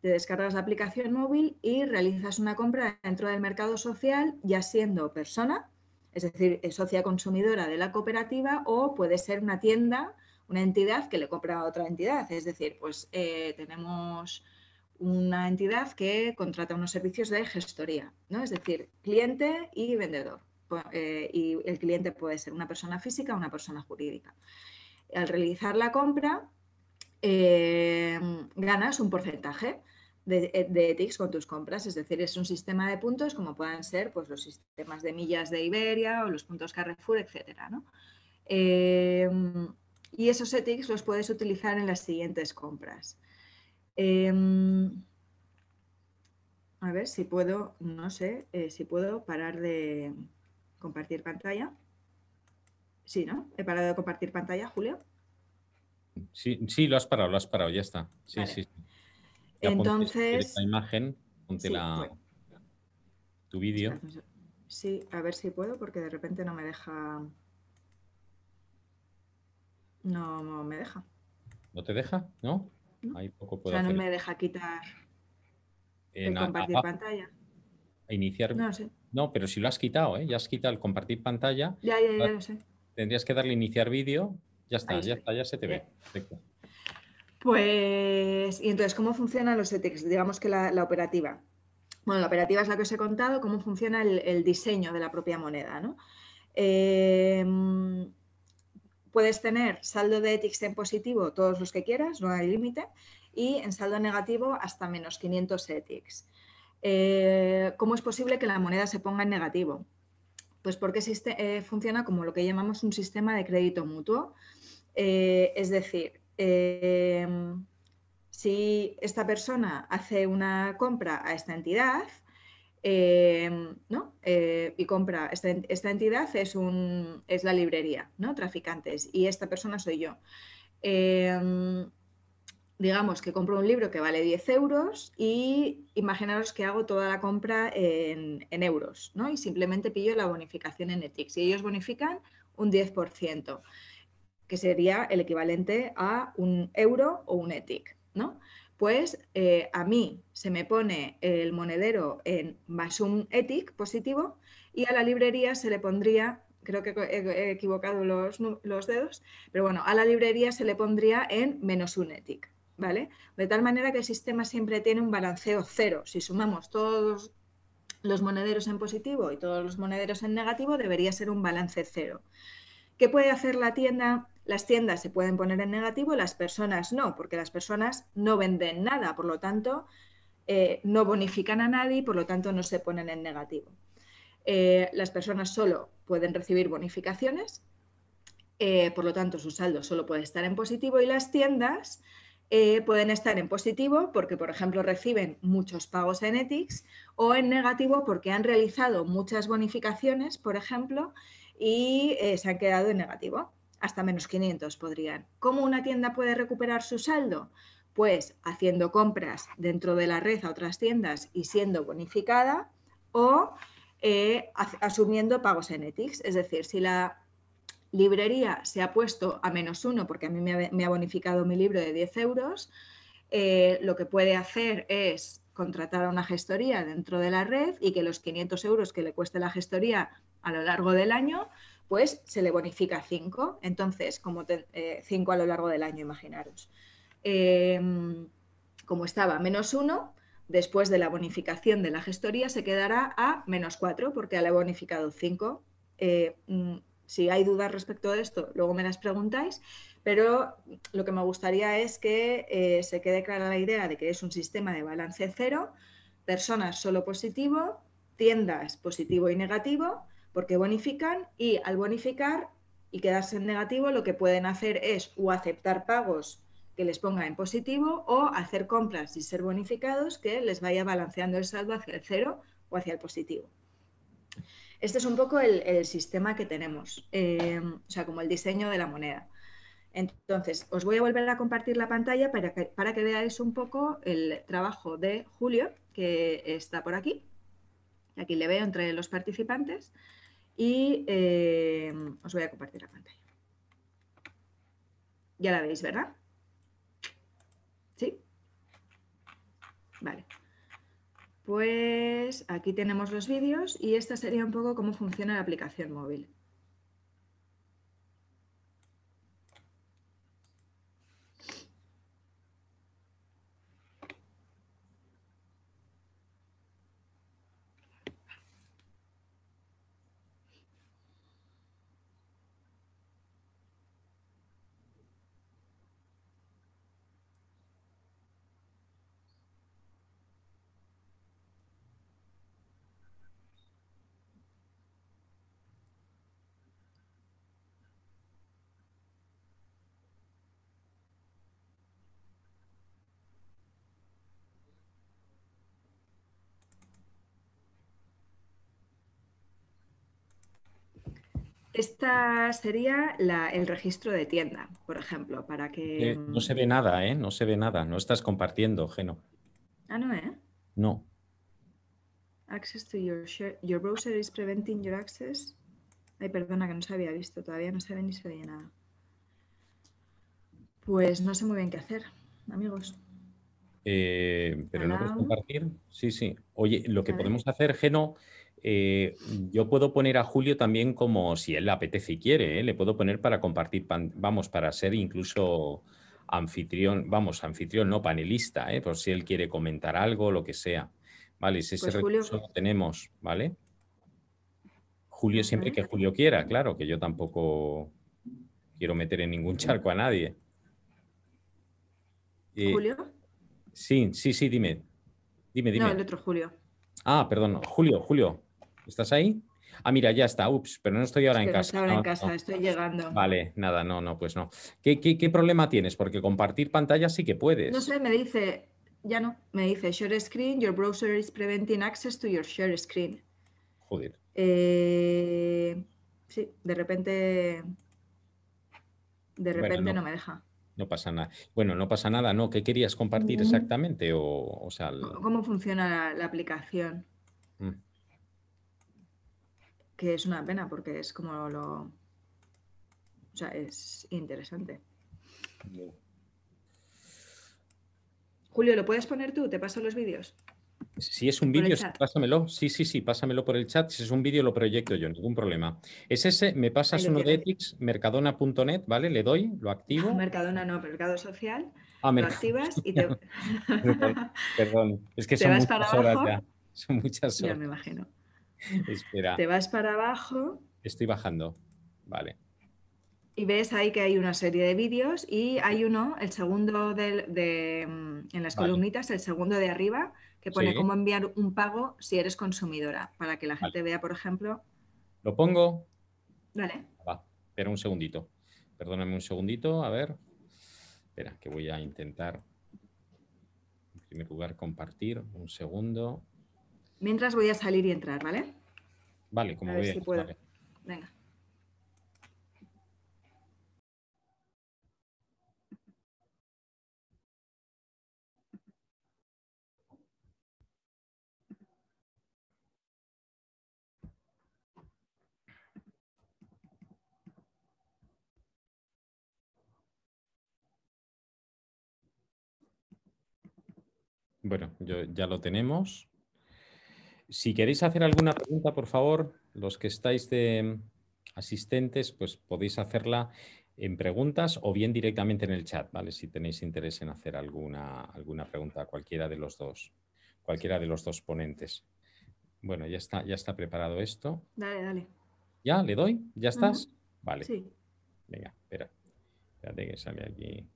Te descargas la aplicación móvil y realizas una compra dentro del mercado social, ya siendo persona, es decir, socia consumidora de la cooperativa, o puede ser una tienda, una entidad que le compra a otra entidad. Es decir, pues eh, tenemos una entidad que contrata unos servicios de gestoría, ¿no? Es decir, cliente y vendedor. Eh, y el cliente puede ser una persona física o una persona jurídica. Al realizar la compra, eh, ganas un porcentaje de, de con tus compras, es decir, es un sistema de puntos como puedan ser pues, los sistemas de millas de Iberia o los puntos Carrefour, etc. Eh, y esos ethics los puedes utilizar en las siguientes compras. a ver si puedo, no sé, si puedo parar de, Compartir pantalla. Sí, ¿no? He parado de compartir pantalla, Julio. Sí, sí, lo has parado, lo has parado, ya está. Sí, sí. Entonces. la imagen, ponte la, tu vídeo. Sí, a ver si puedo, porque de repente no me deja. No, me deja. ¿No te deja? ¿No? Hay poco puedo o sea, no me deja quitar el compartir pantalla. A iniciar. No, sí. No, pero si lo has quitado, ¿eh? ya has quitado el compartir pantalla. Ya, ya, ya lo sé. Tendrías que darle iniciar vídeo. Ya está, ya está, ya se te ve. Pues, y entonces, ¿cómo funcionan los ETICs? Digamos que la, operativa. Bueno, la operativa es la que os he contado, cómo funciona el, diseño de la propia moneda, ¿no? Em, puedes tener saldo de ETICs en positivo todos los que quieras, no hay límite, y en saldo negativo hasta menos 500 ETICs. Eh, ¿Cómo es posible que la moneda se ponga en negativo? Pues porque eh, funciona como lo que llamamos un sistema de crédito mutuo. Eh, es decir, si esta persona hace una compra a esta entidad, y compra esta, entidad es, un, es la librería, ¿no? Traficantes, y esta persona soy yo digamos que compro un libro que vale 10 euros y imaginaros que hago toda la compra en, euros, ¿no? Y simplemente pillo la bonificación en ETICS. Y ellos bonifican un 10%, que sería el equivalente a un euro o un ETIC, ¿no? Pues eh, a mí se me pone el monedero en más un ETIC positivo y a la librería se le pondría creo que he equivocado los, dedos, pero bueno, a la librería se le pondría en menos un ETIC. De tal manera que el sistema siempre tiene un balanceo cero. Si sumamos todos los monederos en positivo y todos los monederos en negativo, debería ser un balance cero. ¿Qué puede hacer la tienda? Las tiendas se pueden poner en negativo, las personas no, porque las personas no venden nada, por lo tanto, eh, no bonifican a nadie, por lo tanto, no se ponen en negativo. Eh, las personas solo pueden recibir bonificaciones, eh, por lo tanto, su saldo solo puede estar en positivo y las tiendas eh, pueden estar en positivo porque, por ejemplo, reciben muchos pagos en ETICS o en negativo porque han realizado muchas bonificaciones, por ejemplo, y eh, se han quedado en negativo. Hasta menos 500 podrían. ¿Cómo una tienda puede recuperar su saldo? Pues haciendo compras dentro de la red a otras tiendas y siendo bonificada o eh, asumiendo pagos en ETICS. Es decir, si la librería se ha puesto a menos uno porque a mí me ha, bonificado mi libro de 10 euros, eh, lo que puede hacer es contratar a una gestoría dentro de la red y que los 500 euros que le cueste la gestoría a lo largo del año, pues se le bonifica 5. Entonces, como 5 eh, a lo largo del año, imaginaros. Em, como estaba menos 1, después de la bonificación de la gestoría se quedará a menos 4 porque le ha bonificado 5. Si hay dudas respecto a esto, luego me las preguntáis, pero lo que me gustaría es que eh, se quede clara la idea de que es un sistema de balance cero, personas solo positivo, tiendas positivo y negativo, porque bonifican y al bonificar y quedarse en negativo lo que pueden hacer es o aceptar pagos que les ponga en positivo o hacer compras y ser bonificados que les vaya balanceando el saldo hacia el cero o hacia el positivo. Este es un poco el, sistema que tenemos, eh, o sea, como el diseño de la moneda. Entonces, os voy a volver a compartir la pantalla para que, para que veáis un poco el trabajo de Julio, que está por aquí. Aquí le veo entre los participantes. Y eh, os voy a compartir la pantalla. Ya la veis, ¿verdad? ¿Sí? Vale. Pues aquí tenemos los vídeos y esta sería un poco cómo funciona la aplicación móvil. Esta sería el registro de tienda, por ejemplo, para que... Eh, no se ve nada, ¿eh? No se ve nada. No estás compartiendo, Geno. Ah, no, ¿eh? No. Access to your Your browser is preventing your access. Ay, perdona, que no se había visto. Todavía no se ve ni se veía nada. Pues no sé muy bien qué hacer, amigos. Eh, pero no puedes compartir. Sí, sí. Oye, lo que podemos hacer, Geno, eh, yo puedo poner a Julio también como si él le apetece y quiere, ¿eh? le puedo poner para compartir, vamos, para ser incluso anfitrión, vamos, anfitrión, no panelista, ¿eh? por si él quiere comentar algo, lo que sea. Vale, si ese pues recurso lo tenemos, ¿vale? Julio siempre que Julio quiera, claro, que yo tampoco quiero meter en ningún charco a nadie. ¿Julio? Sí, sí, sí, dime. Dime, dime. No, el otro Julio. Ah, perdón, Julio, Julio. ¿Estás ahí? Ah, mira, ya está. Ups, pero no estoy ahora en casa. No en casa, estoy llegando. Vale, nada, no, no, pues no. ¿Qué, problema tienes? Porque compartir pantalla sí que puedes. No sé, me dice, ya no, me dice share screen, your browser is preventing access to your share screen. Joder. Eh, sí, de repente, de repente no. me deja. No pasa nada. Bueno, no pasa nada, ¿no? ¿Qué querías compartir exactamente? O, sea, ¿Cómo funciona la, aplicación? Mm que es una pena porque es como lo... O sea, es interesante. Julio, ¿lo puedes poner tú? ¿Te paso los vídeos? Si es un vídeo, pásamelo. Sí, sí, sí, pásamelo por el chat. Si es un vídeo, lo proyecto yo, ningún problema. Es ese, me pasas uno de Ethics, mercadona.net, ¿vale? Le doy, lo activo. Mercadona no, Mercado Social. Ah, lo activas y te. perdón, es que son muchas horas ya. Son muchas horas. Ya me imagino. Espera. Te vas para abajo. Estoy bajando. Vale. Y ves ahí que hay una serie de vídeos y hay uno, el segundo de, mm, en las columnitas, el segundo de arriba, que pone cómo enviar un pago si eres consumidora, para que la gente vea, por ejemplo. ¿Lo pongo? Dale. Va, espera un segundito. Perdóname un segundito, a ver. Espera, que voy a intentar, en primer lugar, compartir. Un segundo. Mientras voy a salir y entrar, ¿vale? Vale, como veas. Si puedo. Venga. Bueno, ya lo tenemos. Si queréis hacer alguna pregunta, por favor, los que estáis de asistentes, pues podéis hacerla en preguntas o bien directamente en el chat, ¿vale? Si tenéis interés en hacer alguna, alguna pregunta a cualquiera de los dos, cualquiera de los dos ponentes. Bueno, ya está, ya está preparado esto. Dale, dale. ¿Ya? ¿Le doy? ¿Ya estás? Vale. Sí. Venga, espera. Espérate que sale aquí.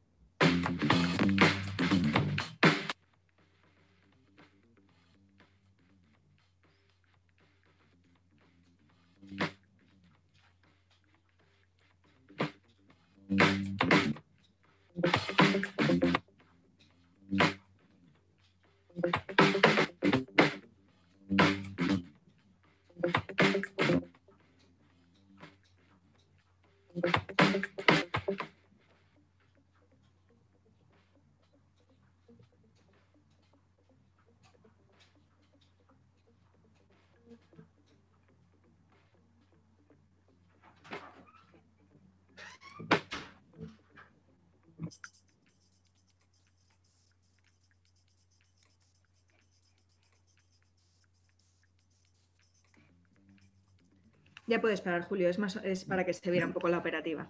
Ya puedes parar, Julio. Es, más, es para que se viera un poco la operativa.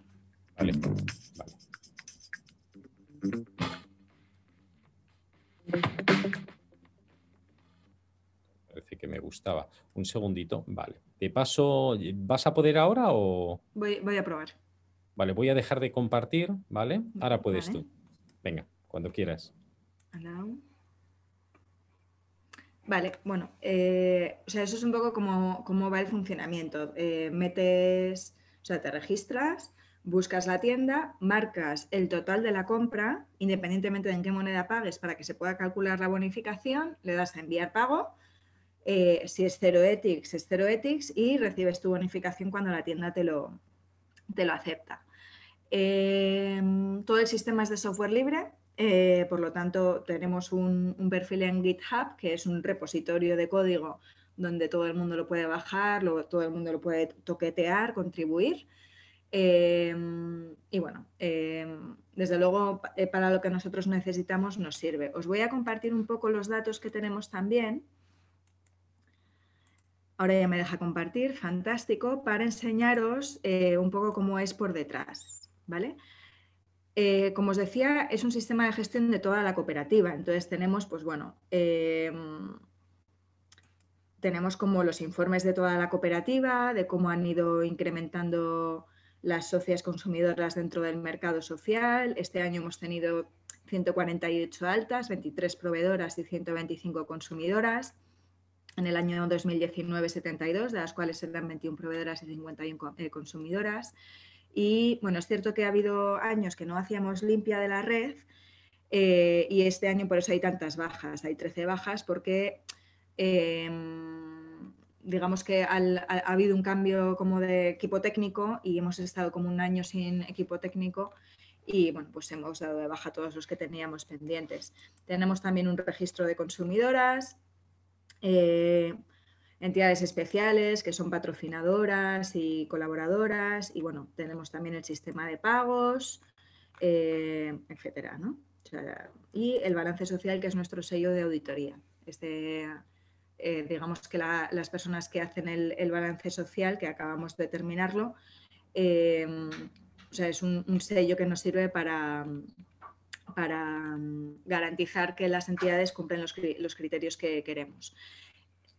Vale, Parece que me gustaba. Un segundito. Vale. De paso, ¿vas a poder ahora o...? Voy, voy a probar. Vale, voy a dejar de compartir, ¿vale? Ahora puedes tú. Venga, cuando quieras. Vale, bueno, eh, o sea, eso es un poco como, cómo va el funcionamiento. Eh, metes, o sea, te registras, buscas la tienda, marcas el total de la compra, independientemente de en qué moneda pagues, para que se pueda calcular la bonificación, le das a enviar pago. Eh, si es cero ethics, es cero ethics y recibes tu bonificación cuando la tienda te lo, te lo acepta. todo el sistema es de software libre, eh, por lo tanto, tenemos un, perfil en GitHub, que es un repositorio de código donde todo el mundo lo puede bajar, todo el mundo lo puede toquetear, contribuir. Em, y bueno, em, desde luego eh, para lo que nosotros necesitamos nos sirve. Os voy a compartir un poco los datos que tenemos también. Ahora ya me deja compartir, fantástico, para enseñaros eh, un poco cómo es por detrás. ¿vale? Eh, como os decía, es un sistema de gestión de toda la cooperativa. Entonces tenemos, pues bueno, em, tenemos como los informes de toda la cooperativa, de cómo han ido incrementando las socias consumidoras dentro del mercado social. Este año hemos tenido 148 altas, 23 proveedoras y 125 consumidoras. En el año 2019, 72, de las cuales eran 21 proveedoras y 51 eh, consumidoras. Y bueno, es cierto que ha habido años que no hacíamos limpia de la red eh, y este año por eso hay tantas bajas, hay 13 bajas porque em, digamos que ha, habido un cambio como de equipo técnico y hemos estado como un año sin equipo técnico y bueno, pues hemos dado de baja todos los que teníamos pendientes. Tenemos también un registro de consumidoras. Eh, entidades especiales que son patrocinadoras y colaboradoras y bueno, tenemos también el sistema de pagos, eh, etcétera, ¿no? y el balance social que es nuestro sello de auditoría. este digamos que las personas que hacen el, balance social, que acabamos de terminarlo, o sea, es un, sello que nos sirve para, para garantizar que las entidades cumplen los, los criterios que queremos.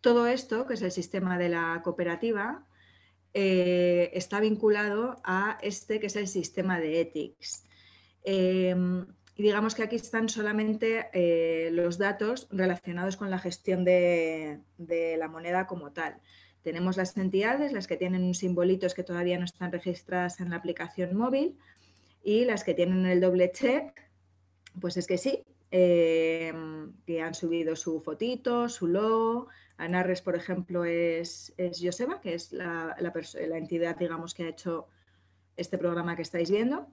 Todo esto, que es el sistema de la cooperativa, eh, está vinculado a este que es el sistema de ethics. Em, y digamos que aquí están solamente eh, los datos relacionados con la gestión de, la moneda como tal. Tenemos las entidades, las que tienen un simbolito que todavía no están registradas en la aplicación móvil y las que tienen el doble check, pues es que sí, que han subido su fotito, su logo, Anarres, por ejemplo, es, Joseba, que es la, entidad, digamos, que ha hecho este programa que estáis viendo.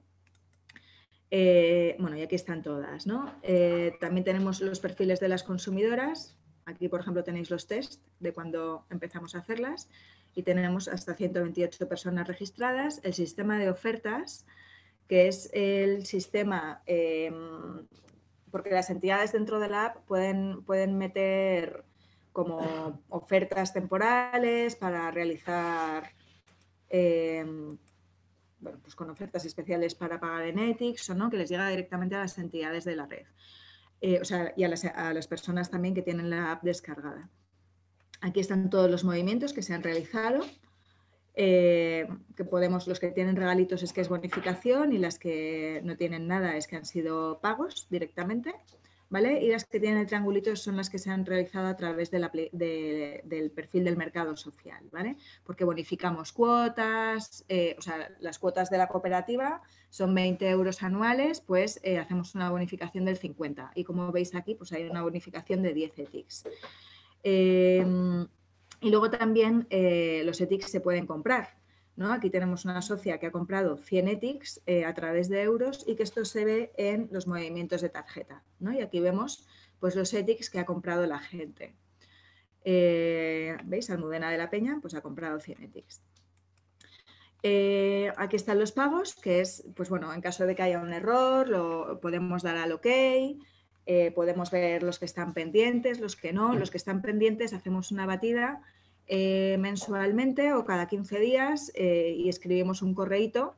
Eh, bueno, y aquí están todas, ¿no? Eh, también tenemos los perfiles de las consumidoras. Aquí, por ejemplo, tenéis los test de cuando empezamos a hacerlas y tenemos hasta 128 personas registradas. El sistema de ofertas, que es el sistema, em, porque las entidades dentro de la app pueden meter como ofertas temporales para realizar, em, bueno, pues con ofertas especiales para pagar en Ethics o no, que les llega directamente a las entidades de la red. Eh, o sea, y a las, personas también que tienen la app descargada. Aquí están todos los movimientos que se han realizado. Eh, que podemos, los que tienen regalitos es que es bonificación y las que no tienen nada es que han sido pagos directamente. Y las que tienen el triangulito son las que se han realizado a través del perfil del mercado social, ¿vale? Porque bonificamos cuotas, eh, o sea, las cuotas de la cooperativa son 20 euros anuales, pues eh, hacemos una bonificación del 50. Y como veis aquí, pues hay una bonificación de 10 ETICs. Em, y luego también eh, los ETICs se pueden comprar, Aquí tenemos una socia que ha comprado 100 ETICs eh, a través de euros y que esto se ve en los movimientos de tarjeta. Y aquí vemos pues, los ETICs que ha comprado la gente. Eh, ¿Veis? Almudena de la Peña pues, ha comprado 100 ETICs. Eh, aquí están los pagos, que es, pues bueno, en caso de que haya un error, lo podemos dar al OK, podemos ver los que están pendientes, los que no. Los que están pendientes hacemos una batida eh, mensualmente o cada 15 días eh, y escribimos un correíto,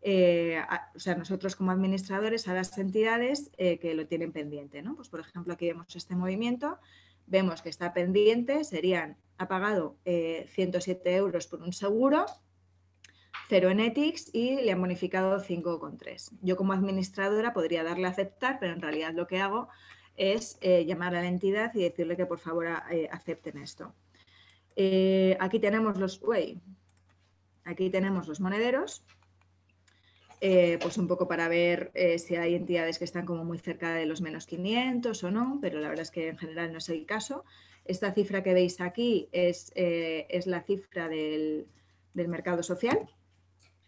eh, o sea, nosotros como administradores a las entidades que lo tienen pendiente. ¿no? Pues, por ejemplo, aquí vemos este movimiento, vemos que está pendiente, serían, ha pagado 107 euros por un seguro, cero en Ethics y le han bonificado 5,3. Yo como administradora podría darle a aceptar, pero en realidad lo que hago es llamar a la entidad y decirle que por favor acepten esto. Eh, aquí tenemos los, aquí tenemos los monederos, eh, pues un poco para ver eh, si hay entidades que están como muy cerca de los menos 500 o no, pero la verdad es que en general no es el caso. Esta cifra que veis aquí es, es la cifra del, mercado social,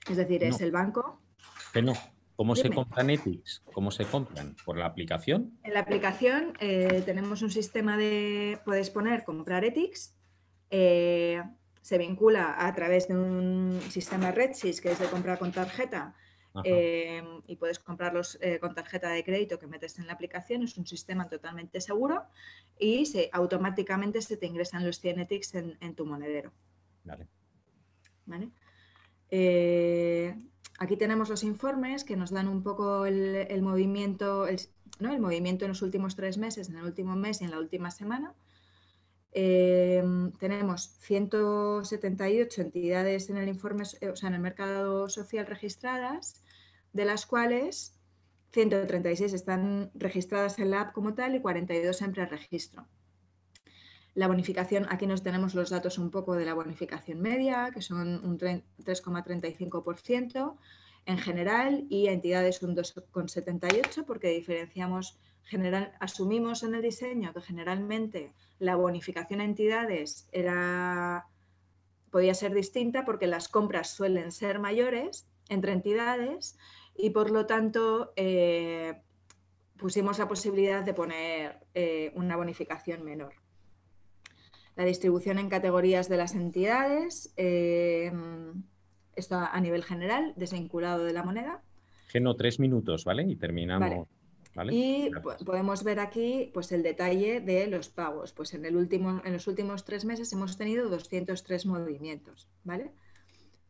es decir, es el banco. Que no. ¿Cómo se compran ETICS? ¿Cómo se compran? ¿Por la aplicación? En la aplicación tenemos un sistema de, puedes poner comprar ETICS eh, se vincula a través de un sistema RedSys que es de comprar con tarjeta eh, y puedes comprarlos eh, con tarjeta de crédito que metes en la aplicación. Es un sistema totalmente seguro y se, automáticamente se te ingresan los Cienetics en, en tu monedero. Vale. aquí tenemos los informes que nos dan un poco el, movimiento, el movimiento en los últimos tres meses, en el último mes y en la última semana. Em, tenemos 178 entidades en el informe, o sea, en el mercado social registradas, de las cuales 136 están registradas en la app como tal y 42 en preregistro. La bonificación, aquí nos tenemos los datos un poco de la bonificación media, que son un 3,35% en general y entidades un 2,78% porque diferenciamos general, asumimos en el diseño que generalmente la bonificación a entidades era, podía ser distinta porque las compras suelen ser mayores entre entidades y por lo tanto eh, pusimos la posibilidad de poner eh, una bonificación menor. La distribución en categorías de las entidades eh, está a nivel general, desvinculado de la moneda. Geno, tres minutos, ¿vale? Y terminamos. Y podemos ver aquí pues, el detalle de los pagos. Pues en, el último, en los últimos tres meses hemos tenido 203 movimientos. ¿vale?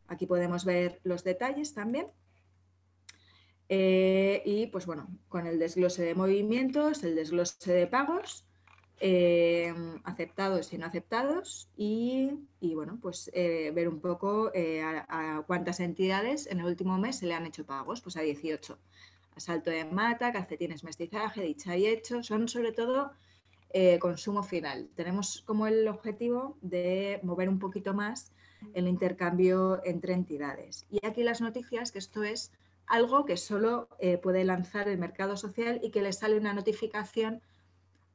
Aquí podemos ver los detalles también. Eh, y pues bueno, con el desglose de movimientos, el desglose de pagos, eh, aceptados y no aceptados y, bueno, pues eh, ver un poco a, cuántas entidades en el último mes se le han hecho pagos, pues a 18. Asalto de mata, calcetines mestizaje, dicha y hecho, son sobre todo consumo final. Tenemos como el objetivo de mover un poquito más el intercambio entre entidades. Y aquí las noticias, que esto es algo que solo eh, puede lanzar el mercado social y que le sale una notificación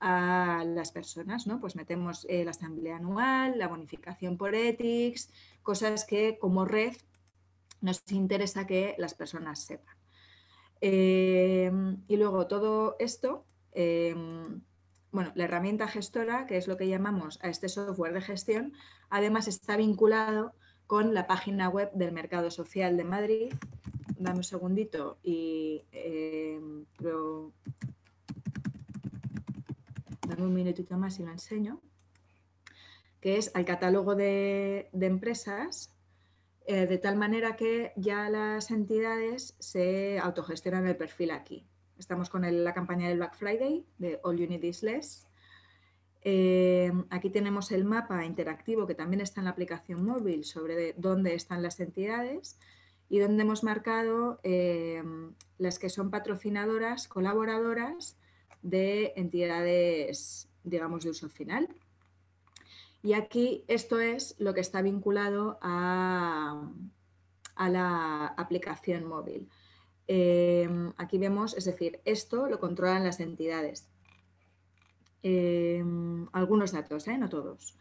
a las personas, ¿no? Pues metemos eh, la asamblea anual, la bonificación por ethics, cosas que como red nos interesa que las personas sepan. Em, y luego todo esto, em, bueno, la herramienta gestora, que es lo que llamamos a este software de gestión, además está vinculado con la página web del Mercado Social de Madrid, dame un segundito y eh, dame un minutito más y lo enseño, que es el catálogo de, empresas, eh, de tal manera que ya las entidades se autogestionan el perfil aquí. Estamos con la campaña del Black Friday de All You Need Is Less. Eh, aquí tenemos el mapa interactivo que también está en la aplicación móvil sobre dónde están las entidades y donde hemos marcado em, las que son patrocinadoras, colaboradoras de entidades, digamos, de uso final. Y aquí esto es lo que está vinculado a, la aplicación móvil. Em, aquí vemos, es decir, esto lo controlan las entidades. Em, algunos datos, ¿eh? no todos.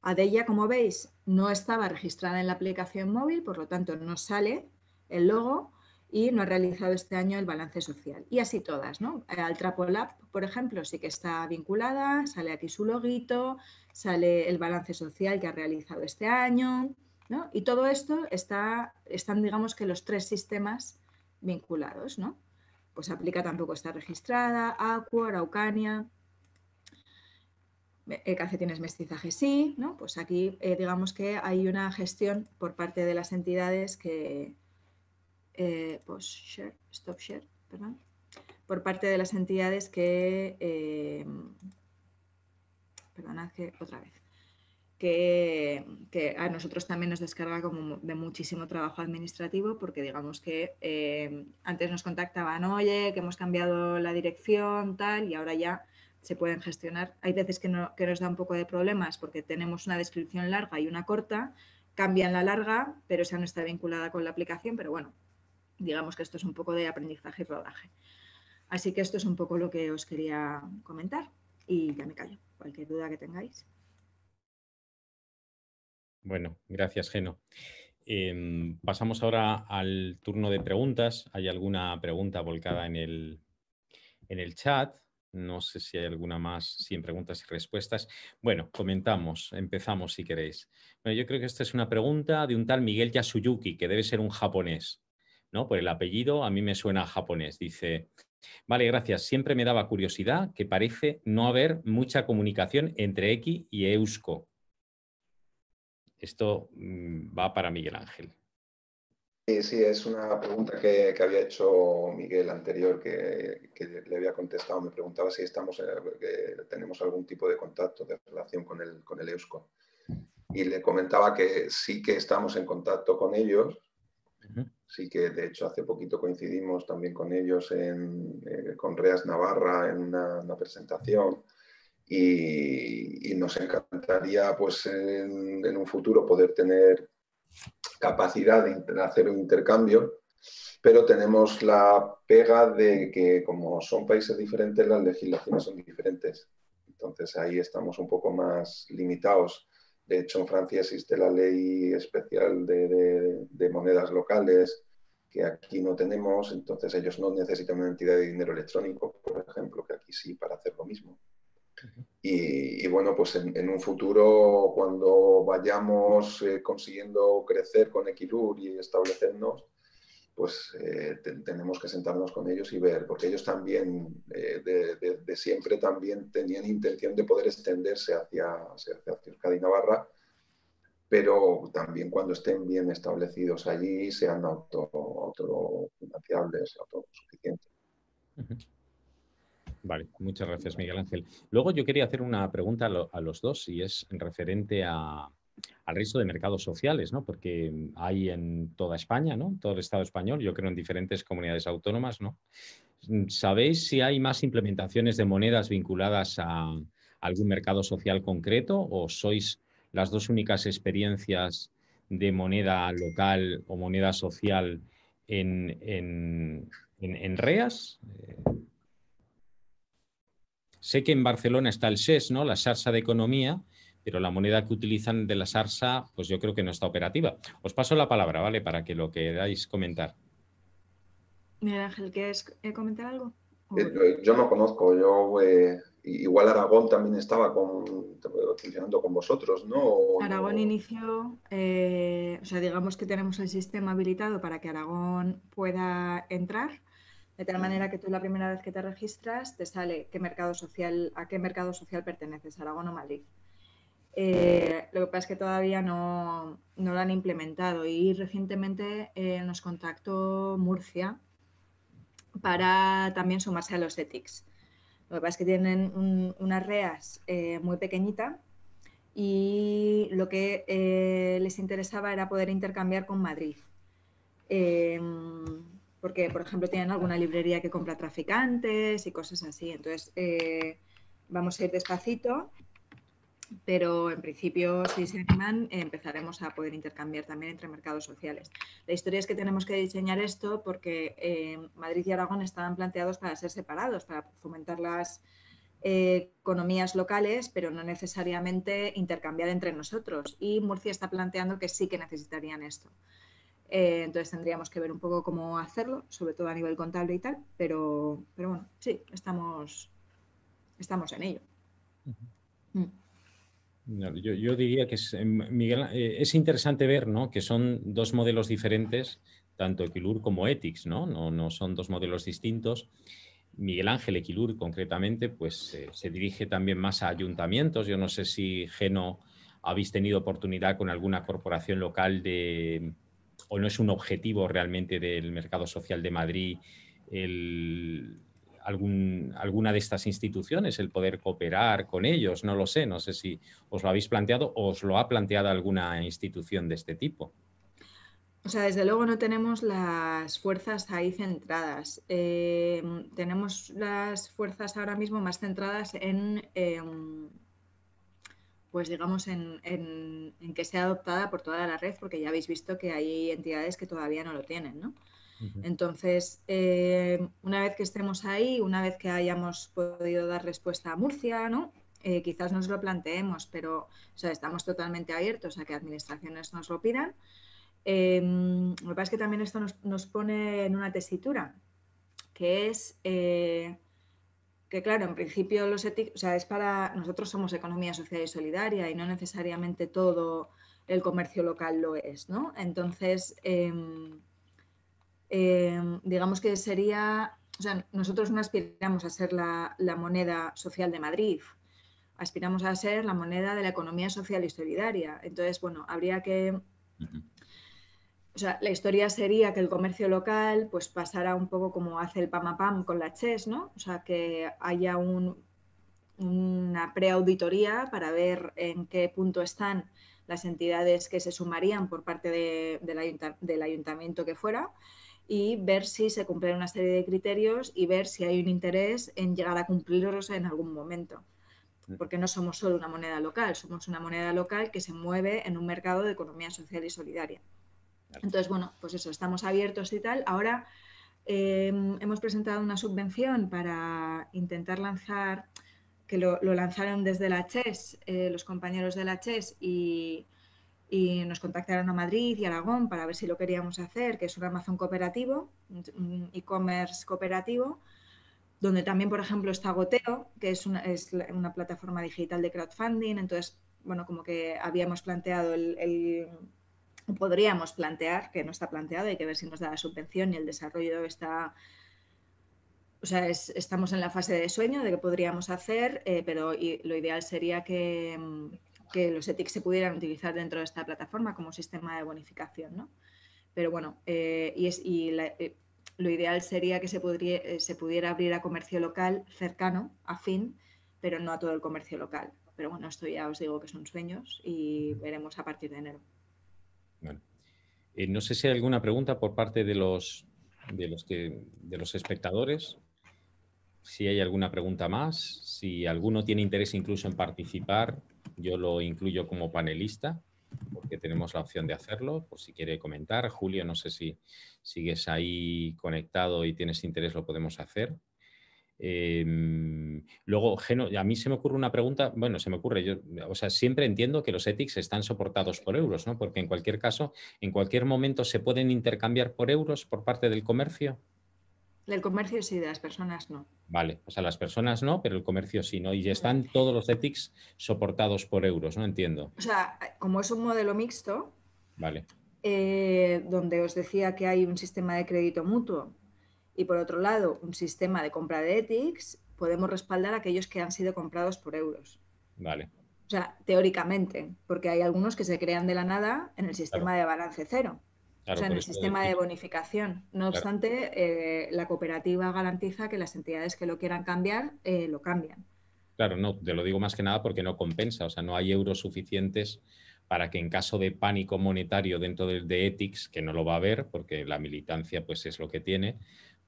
Adella, como veis, no estaba registrada en la aplicación móvil, por lo tanto no sale el logo y no ha realizado este año el balance social. Y así todas, ¿no? Al Trapolab, por ejemplo, sí que está vinculada, sale aquí su loguito, sale el balance social que ha realizado este año, ¿no? Y todo esto está, están, digamos que los tres sistemas vinculados, ¿no? Pues Aplica tampoco está registrada, Aqua, Araucania, eh, calcetines mestizaje sí, ¿no? Pues aquí eh, digamos que hay una gestión por parte de las entidades que, eh, pues share, stop share, perdón, por parte de las entidades que, eh, que otra vez, que, a nosotros también nos descarga como de muchísimo trabajo administrativo porque digamos que antes nos contactaban, oye, que hemos cambiado la dirección, tal, y ahora ya se pueden gestionar. Hay veces que, nos da un poco de problemas porque tenemos una descripción larga y una corta, cambian la larga, pero esa no está vinculada con la aplicación, pero bueno, digamos que esto es un poco de aprendizaje y rodaje. Así que esto es un poco lo que os quería comentar y ya me callo. Cualquier duda que tengáis. Bueno, gracias, Geno. Em, pasamos ahora al turno de preguntas. ¿Hay alguna pregunta volcada en el, en el chat? No sé si hay alguna más, sin preguntas y respuestas. Bueno, comentamos, empezamos si queréis. Bueno, yo creo que esta es una pregunta de un tal Miguel Yasuyuki, que debe ser un japonés, ¿no? Por el apellido a mí me suena japonés. Dice, vale, gracias. Siempre me daba curiosidad que parece no haber mucha comunicación entre X y Eusko. Esto mm, va para Miguel Ángel. Sí, sí, es una pregunta que, había hecho Miguel anterior, que, le había contestado. Me preguntaba si estamos, eh, tenemos algún tipo de contacto, de relación con el, con el EUSCO. Y le comentaba que sí que estamos en contacto con ellos. Sí que, de hecho, hace poquito coincidimos también con ellos en, eh, con Reas Navarra en una, presentación. Y, nos encantaría, pues, en, en un futuro poder tener capacidad de hacer un intercambio, pero tenemos la pega de que como son países diferentes, las legislaciones son diferentes. Entonces ahí estamos un poco más limitados. De hecho, en Francia existe la ley especial de, monedas locales que aquí no tenemos, entonces ellos no necesitan una entidad de dinero electrónico, por ejemplo, que aquí sí para hacer lo mismo. Y, bueno, pues en, un futuro, cuando vayamos eh, consiguiendo crecer con Equilur y establecernos, pues eh, tenemos que sentarnos con ellos y ver, porque ellos también, eh, de, siempre también tenían intención de poder extenderse hacia, hacia, y Navarra, pero también cuando estén bien establecidos allí sean auto, autofinanciables, autosuficientes. Vale, muchas gracias Miguel Ángel. Luego yo quería hacer una pregunta a, los dos y es referente a, al resto de mercados sociales, ¿no? Porque hay en toda España, ¿no? Todo el Estado español, yo creo en diferentes comunidades autónomas, ¿no? ¿Sabéis si hay más implementaciones de monedas vinculadas a algún mercado social concreto o sois las dos únicas experiencias de moneda local o moneda social en, en, REAS? sé que en Barcelona está el SES, ¿no? La Sarsa de Economía, pero la moneda que utilizan de la SARSA, pues yo creo que no está operativa. Os paso la palabra, ¿vale? Para que lo queráis comentar. Mira, Ángel, ¿quieres eh, comentar algo? Eh, yo no conozco, yo eh, igual Aragón también estaba funcionando con vosotros, ¿no? Aragón inició, o sea, digamos que tenemos el sistema habilitado para que Aragón pueda entrar, de tal manera que tú la primera vez que te registras te sale qué mercado social, a qué mercado social perteneces, Aragón o Madrid. Eh, lo que pasa es que todavía no, lo han implementado y recientemente eh, nos contactó Murcia para también sumarse a los ETICS. Lo que pasa es que tienen unas REAS eh, muy pequeñita y lo que les interesaba era poder intercambiar con Madrid. Porque, por ejemplo, tienen alguna librería que compra traficantes y cosas así. Entonces, vamos a ir despacito pero en principio, si se animan, empezaremos a poder intercambiar también entre mercados sociales. La historia es que tenemos que diseñar esto porque eh, Madrid y Aragón estaban planteados para ser separados, para fomentar las eh, economías locales, pero no necesariamente intercambiar entre nosotros. Y Murcia está planteando que sí que necesitarían esto. Eh, entonces tendríamos que ver un poco cómo hacerlo, sobre todo a nivel contable y tal, pero, pero bueno, sí, estamos, estamos en ello. Yo, diría que es, em, Miguel, eh, es interesante ver ¿no? que son dos modelos diferentes, tanto Equilur como Ethics, ¿no? No, no son dos modelos distintos. Miguel Ángel Equilur, concretamente, pues eh, se dirige también más a ayuntamientos. Yo no sé si Geno habéis tenido oportunidad con alguna corporación local de, o no es un objetivo realmente del mercado social de Madrid el, alguna de estas instituciones, el poder cooperar con ellos, no lo sé, no sé si os lo habéis planteado o os lo ha planteado alguna institución de este tipo. O sea, desde luego no tenemos las fuerzas ahí centradas. Em, tenemos las fuerzas ahora mismo más centradas en, em, pues digamos, en, en, que sea adoptada por toda la red, porque ya habéis visto que hay entidades que todavía no lo tienen, ¿no? Entonces, eh, una vez que estemos ahí, una vez que hayamos podido dar respuesta a Murcia, ¿no? Eh, quizás nos lo planteemos, pero estamos totalmente abiertos a que administraciones nos lo pidan. Em, lo que pasa es que también esto nos, pone en una tesitura, que es eh, que, claro, en principio los o sea, es para nosotros somos economía social y solidaria y no necesariamente todo el comercio local lo es, ¿no? Entonces, em, digamos que sería, o sea, nosotros no aspiramos a ser la, moneda social de Madrid, aspiramos a ser la moneda de la economía social y solidaria. Entonces, bueno, habría que... O sea, la historia sería que el comercio local pues pasara un poco como hace el PAMAPAM con la CHES, ¿no? O sea, que haya un, una preauditoría para ver en qué punto están las entidades que se sumarían por parte del ayuntamiento que fuera y ver si se cumplen una serie de criterios y ver si hay un interés en llegar a cumplirlos en algún momento. Mm. Porque no somos solo una moneda local, somos una moneda local que se mueve en un mercado de economía social y solidaria. Entonces, bueno, pues eso, estamos abiertos y tal. Ahora em, hemos presentado una subvención para intentar lanzar, que lo, lanzaron desde la CHES, eh, los compañeros de la CHES, y, y nos contactaron a Madrid y Aragón para ver si lo queríamos hacer, que es un Amazon cooperativo, un e-commerce cooperativo, donde también, por ejemplo, está Goteo, que es una, plataforma digital de crowdfunding. Entonces, bueno, como que habíamos planteado el, podríamos plantear, que no está planteado, hay que ver si nos da la subvención y el desarrollo está... O sea, estamos en la fase de sueño de que podríamos hacer, eh, pero lo ideal sería que, que, los ETICs se pudieran utilizar dentro de esta plataforma como sistema de bonificación, ¿no? Pero bueno, eh, y, es, y eh, lo ideal sería que se, podría, se pudiera abrir a comercio local cercano, afín, pero no a todo el comercio local. Pero bueno, esto ya os digo que son sueños y veremos a partir de enero. Eh, no sé si hay alguna pregunta por parte de los, de los, que, de los espectadores. Si hay alguna pregunta más, si alguno tiene interés incluso en participar, yo lo incluyo como panelista, porque tenemos la opción de hacerlo, por si quiere comentar. Julio, no sé si sigues ahí conectado y tienes interés, lo podemos hacer. Em, luego, Geno, a mí se me ocurre una pregunta, bueno, se me ocurre, yo, o sea, siempre entiendo que los ethics están soportados por euros, ¿no? Porque en cualquier caso, en cualquier momento se pueden intercambiar por euros por parte del comercio. Del comercio sí, de las personas no. Vale, o sea, las personas no, pero el comercio sí, ¿no? Y están todos los ethics soportados por euros, ¿no? Entiendo. O sea, como es un modelo mixto, vale. Eh, donde os decía que hay un sistema de crédito mutuo y por otro lado un sistema de compra de ethics, podemos respaldar a aquellos que han sido comprados por euros. Vale. O sea, teóricamente, porque hay algunos que se crean de la nada en el sistema de balance cero. O sea, en el sistema de bonificación. No obstante, eh, la cooperativa garantiza que las entidades que lo quieran cambiar, eh, lo cambian. Claro, no, te lo digo más que nada porque no compensa, o sea, no hay euros suficientes para que en caso de pánico monetario dentro de, de Ethics, que no lo va a haber porque la militancia pues es lo que tiene,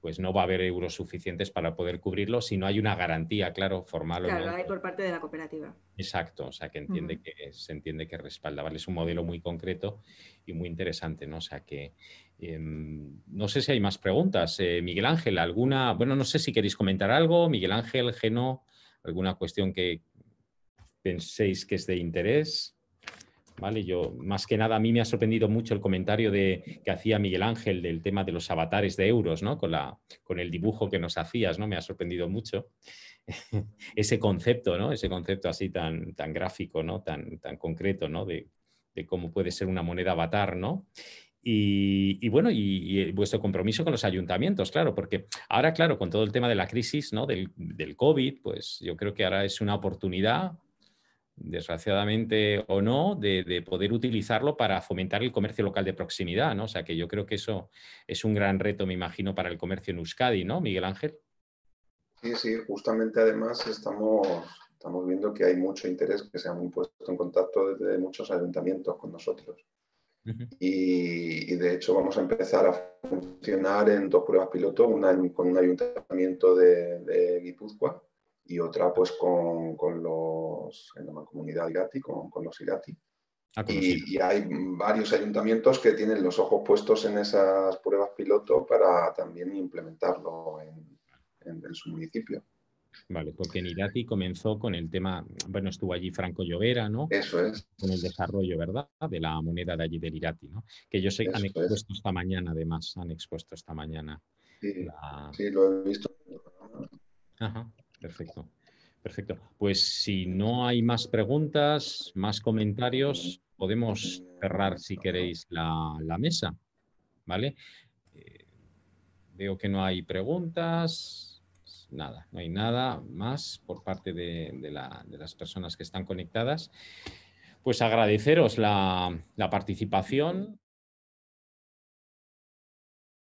pues no va a haber euros suficientes para poder cubrirlo si no hay una garantía, claro, formal. Claro, hay por parte de la cooperativa. Exacto, o sea, que, entiende que se entiende que respalda, ¿vale? Es un modelo muy concreto y muy interesante, ¿no? O sea, que em, no sé si hay más preguntas. Eh, Miguel Ángel, ¿alguna? Bueno, no sé si queréis comentar algo. Miguel Ángel, Geno, ¿alguna cuestión que penséis que es de interés? ¿Vale? Yo, más que nada, a mí me ha sorprendido mucho el comentario de, que hacía Miguel Ángel del tema de los avatares de euros, ¿no? Con, la, con el dibujo que nos hacías, ¿no? Me ha sorprendido mucho ese concepto, ¿no? Ese concepto así tan, tan gráfico, ¿no? Tan, tan concreto, ¿no? De, cómo puede ser una moneda avatar, ¿no? Y, bueno, y, vuestro compromiso con los ayuntamientos, claro, porque ahora, claro, con todo el tema de la crisis, ¿no? Del, del COVID, pues yo creo que ahora es una oportunidad desgraciadamente o no, de, poder utilizarlo para fomentar el comercio local de proximidad, ¿no? O sea que yo creo que eso es un gran reto, me imagino, para el comercio en Euskadi, ¿no, Miguel Ángel? Sí, sí, justamente además estamos, estamos viendo que hay mucho interés que se han puesto en contacto desde muchos ayuntamientos con nosotros. y, de hecho vamos a empezar a funcionar en dos pruebas piloto, una con un ayuntamiento de, de Guipúzcoa y otra pues con, con los, en la comunidad IGATI, con, con los IGATI. Ah, y, y, hay varios ayuntamientos que tienen los ojos puestos en esas pruebas piloto para también implementarlo en, en, su municipio. Vale, porque en Irati comenzó con el tema, bueno, estuvo allí Franco Llovera, ¿no? Eso es. Con el desarrollo, ¿verdad? De la moneda de allí del Irati, ¿no? Que yo sé que han expuesto esta mañana, además, han expuesto esta mañana. Sí, sí lo he visto. Ajá. Perfecto. Perfecto. Pues si no hay más preguntas, más comentarios, podemos cerrar, si queréis, la, mesa. ¿Vale? Eh, veo que no hay preguntas. Nada, no hay nada más por parte de, las personas que están conectadas. Pues agradeceros la, la participación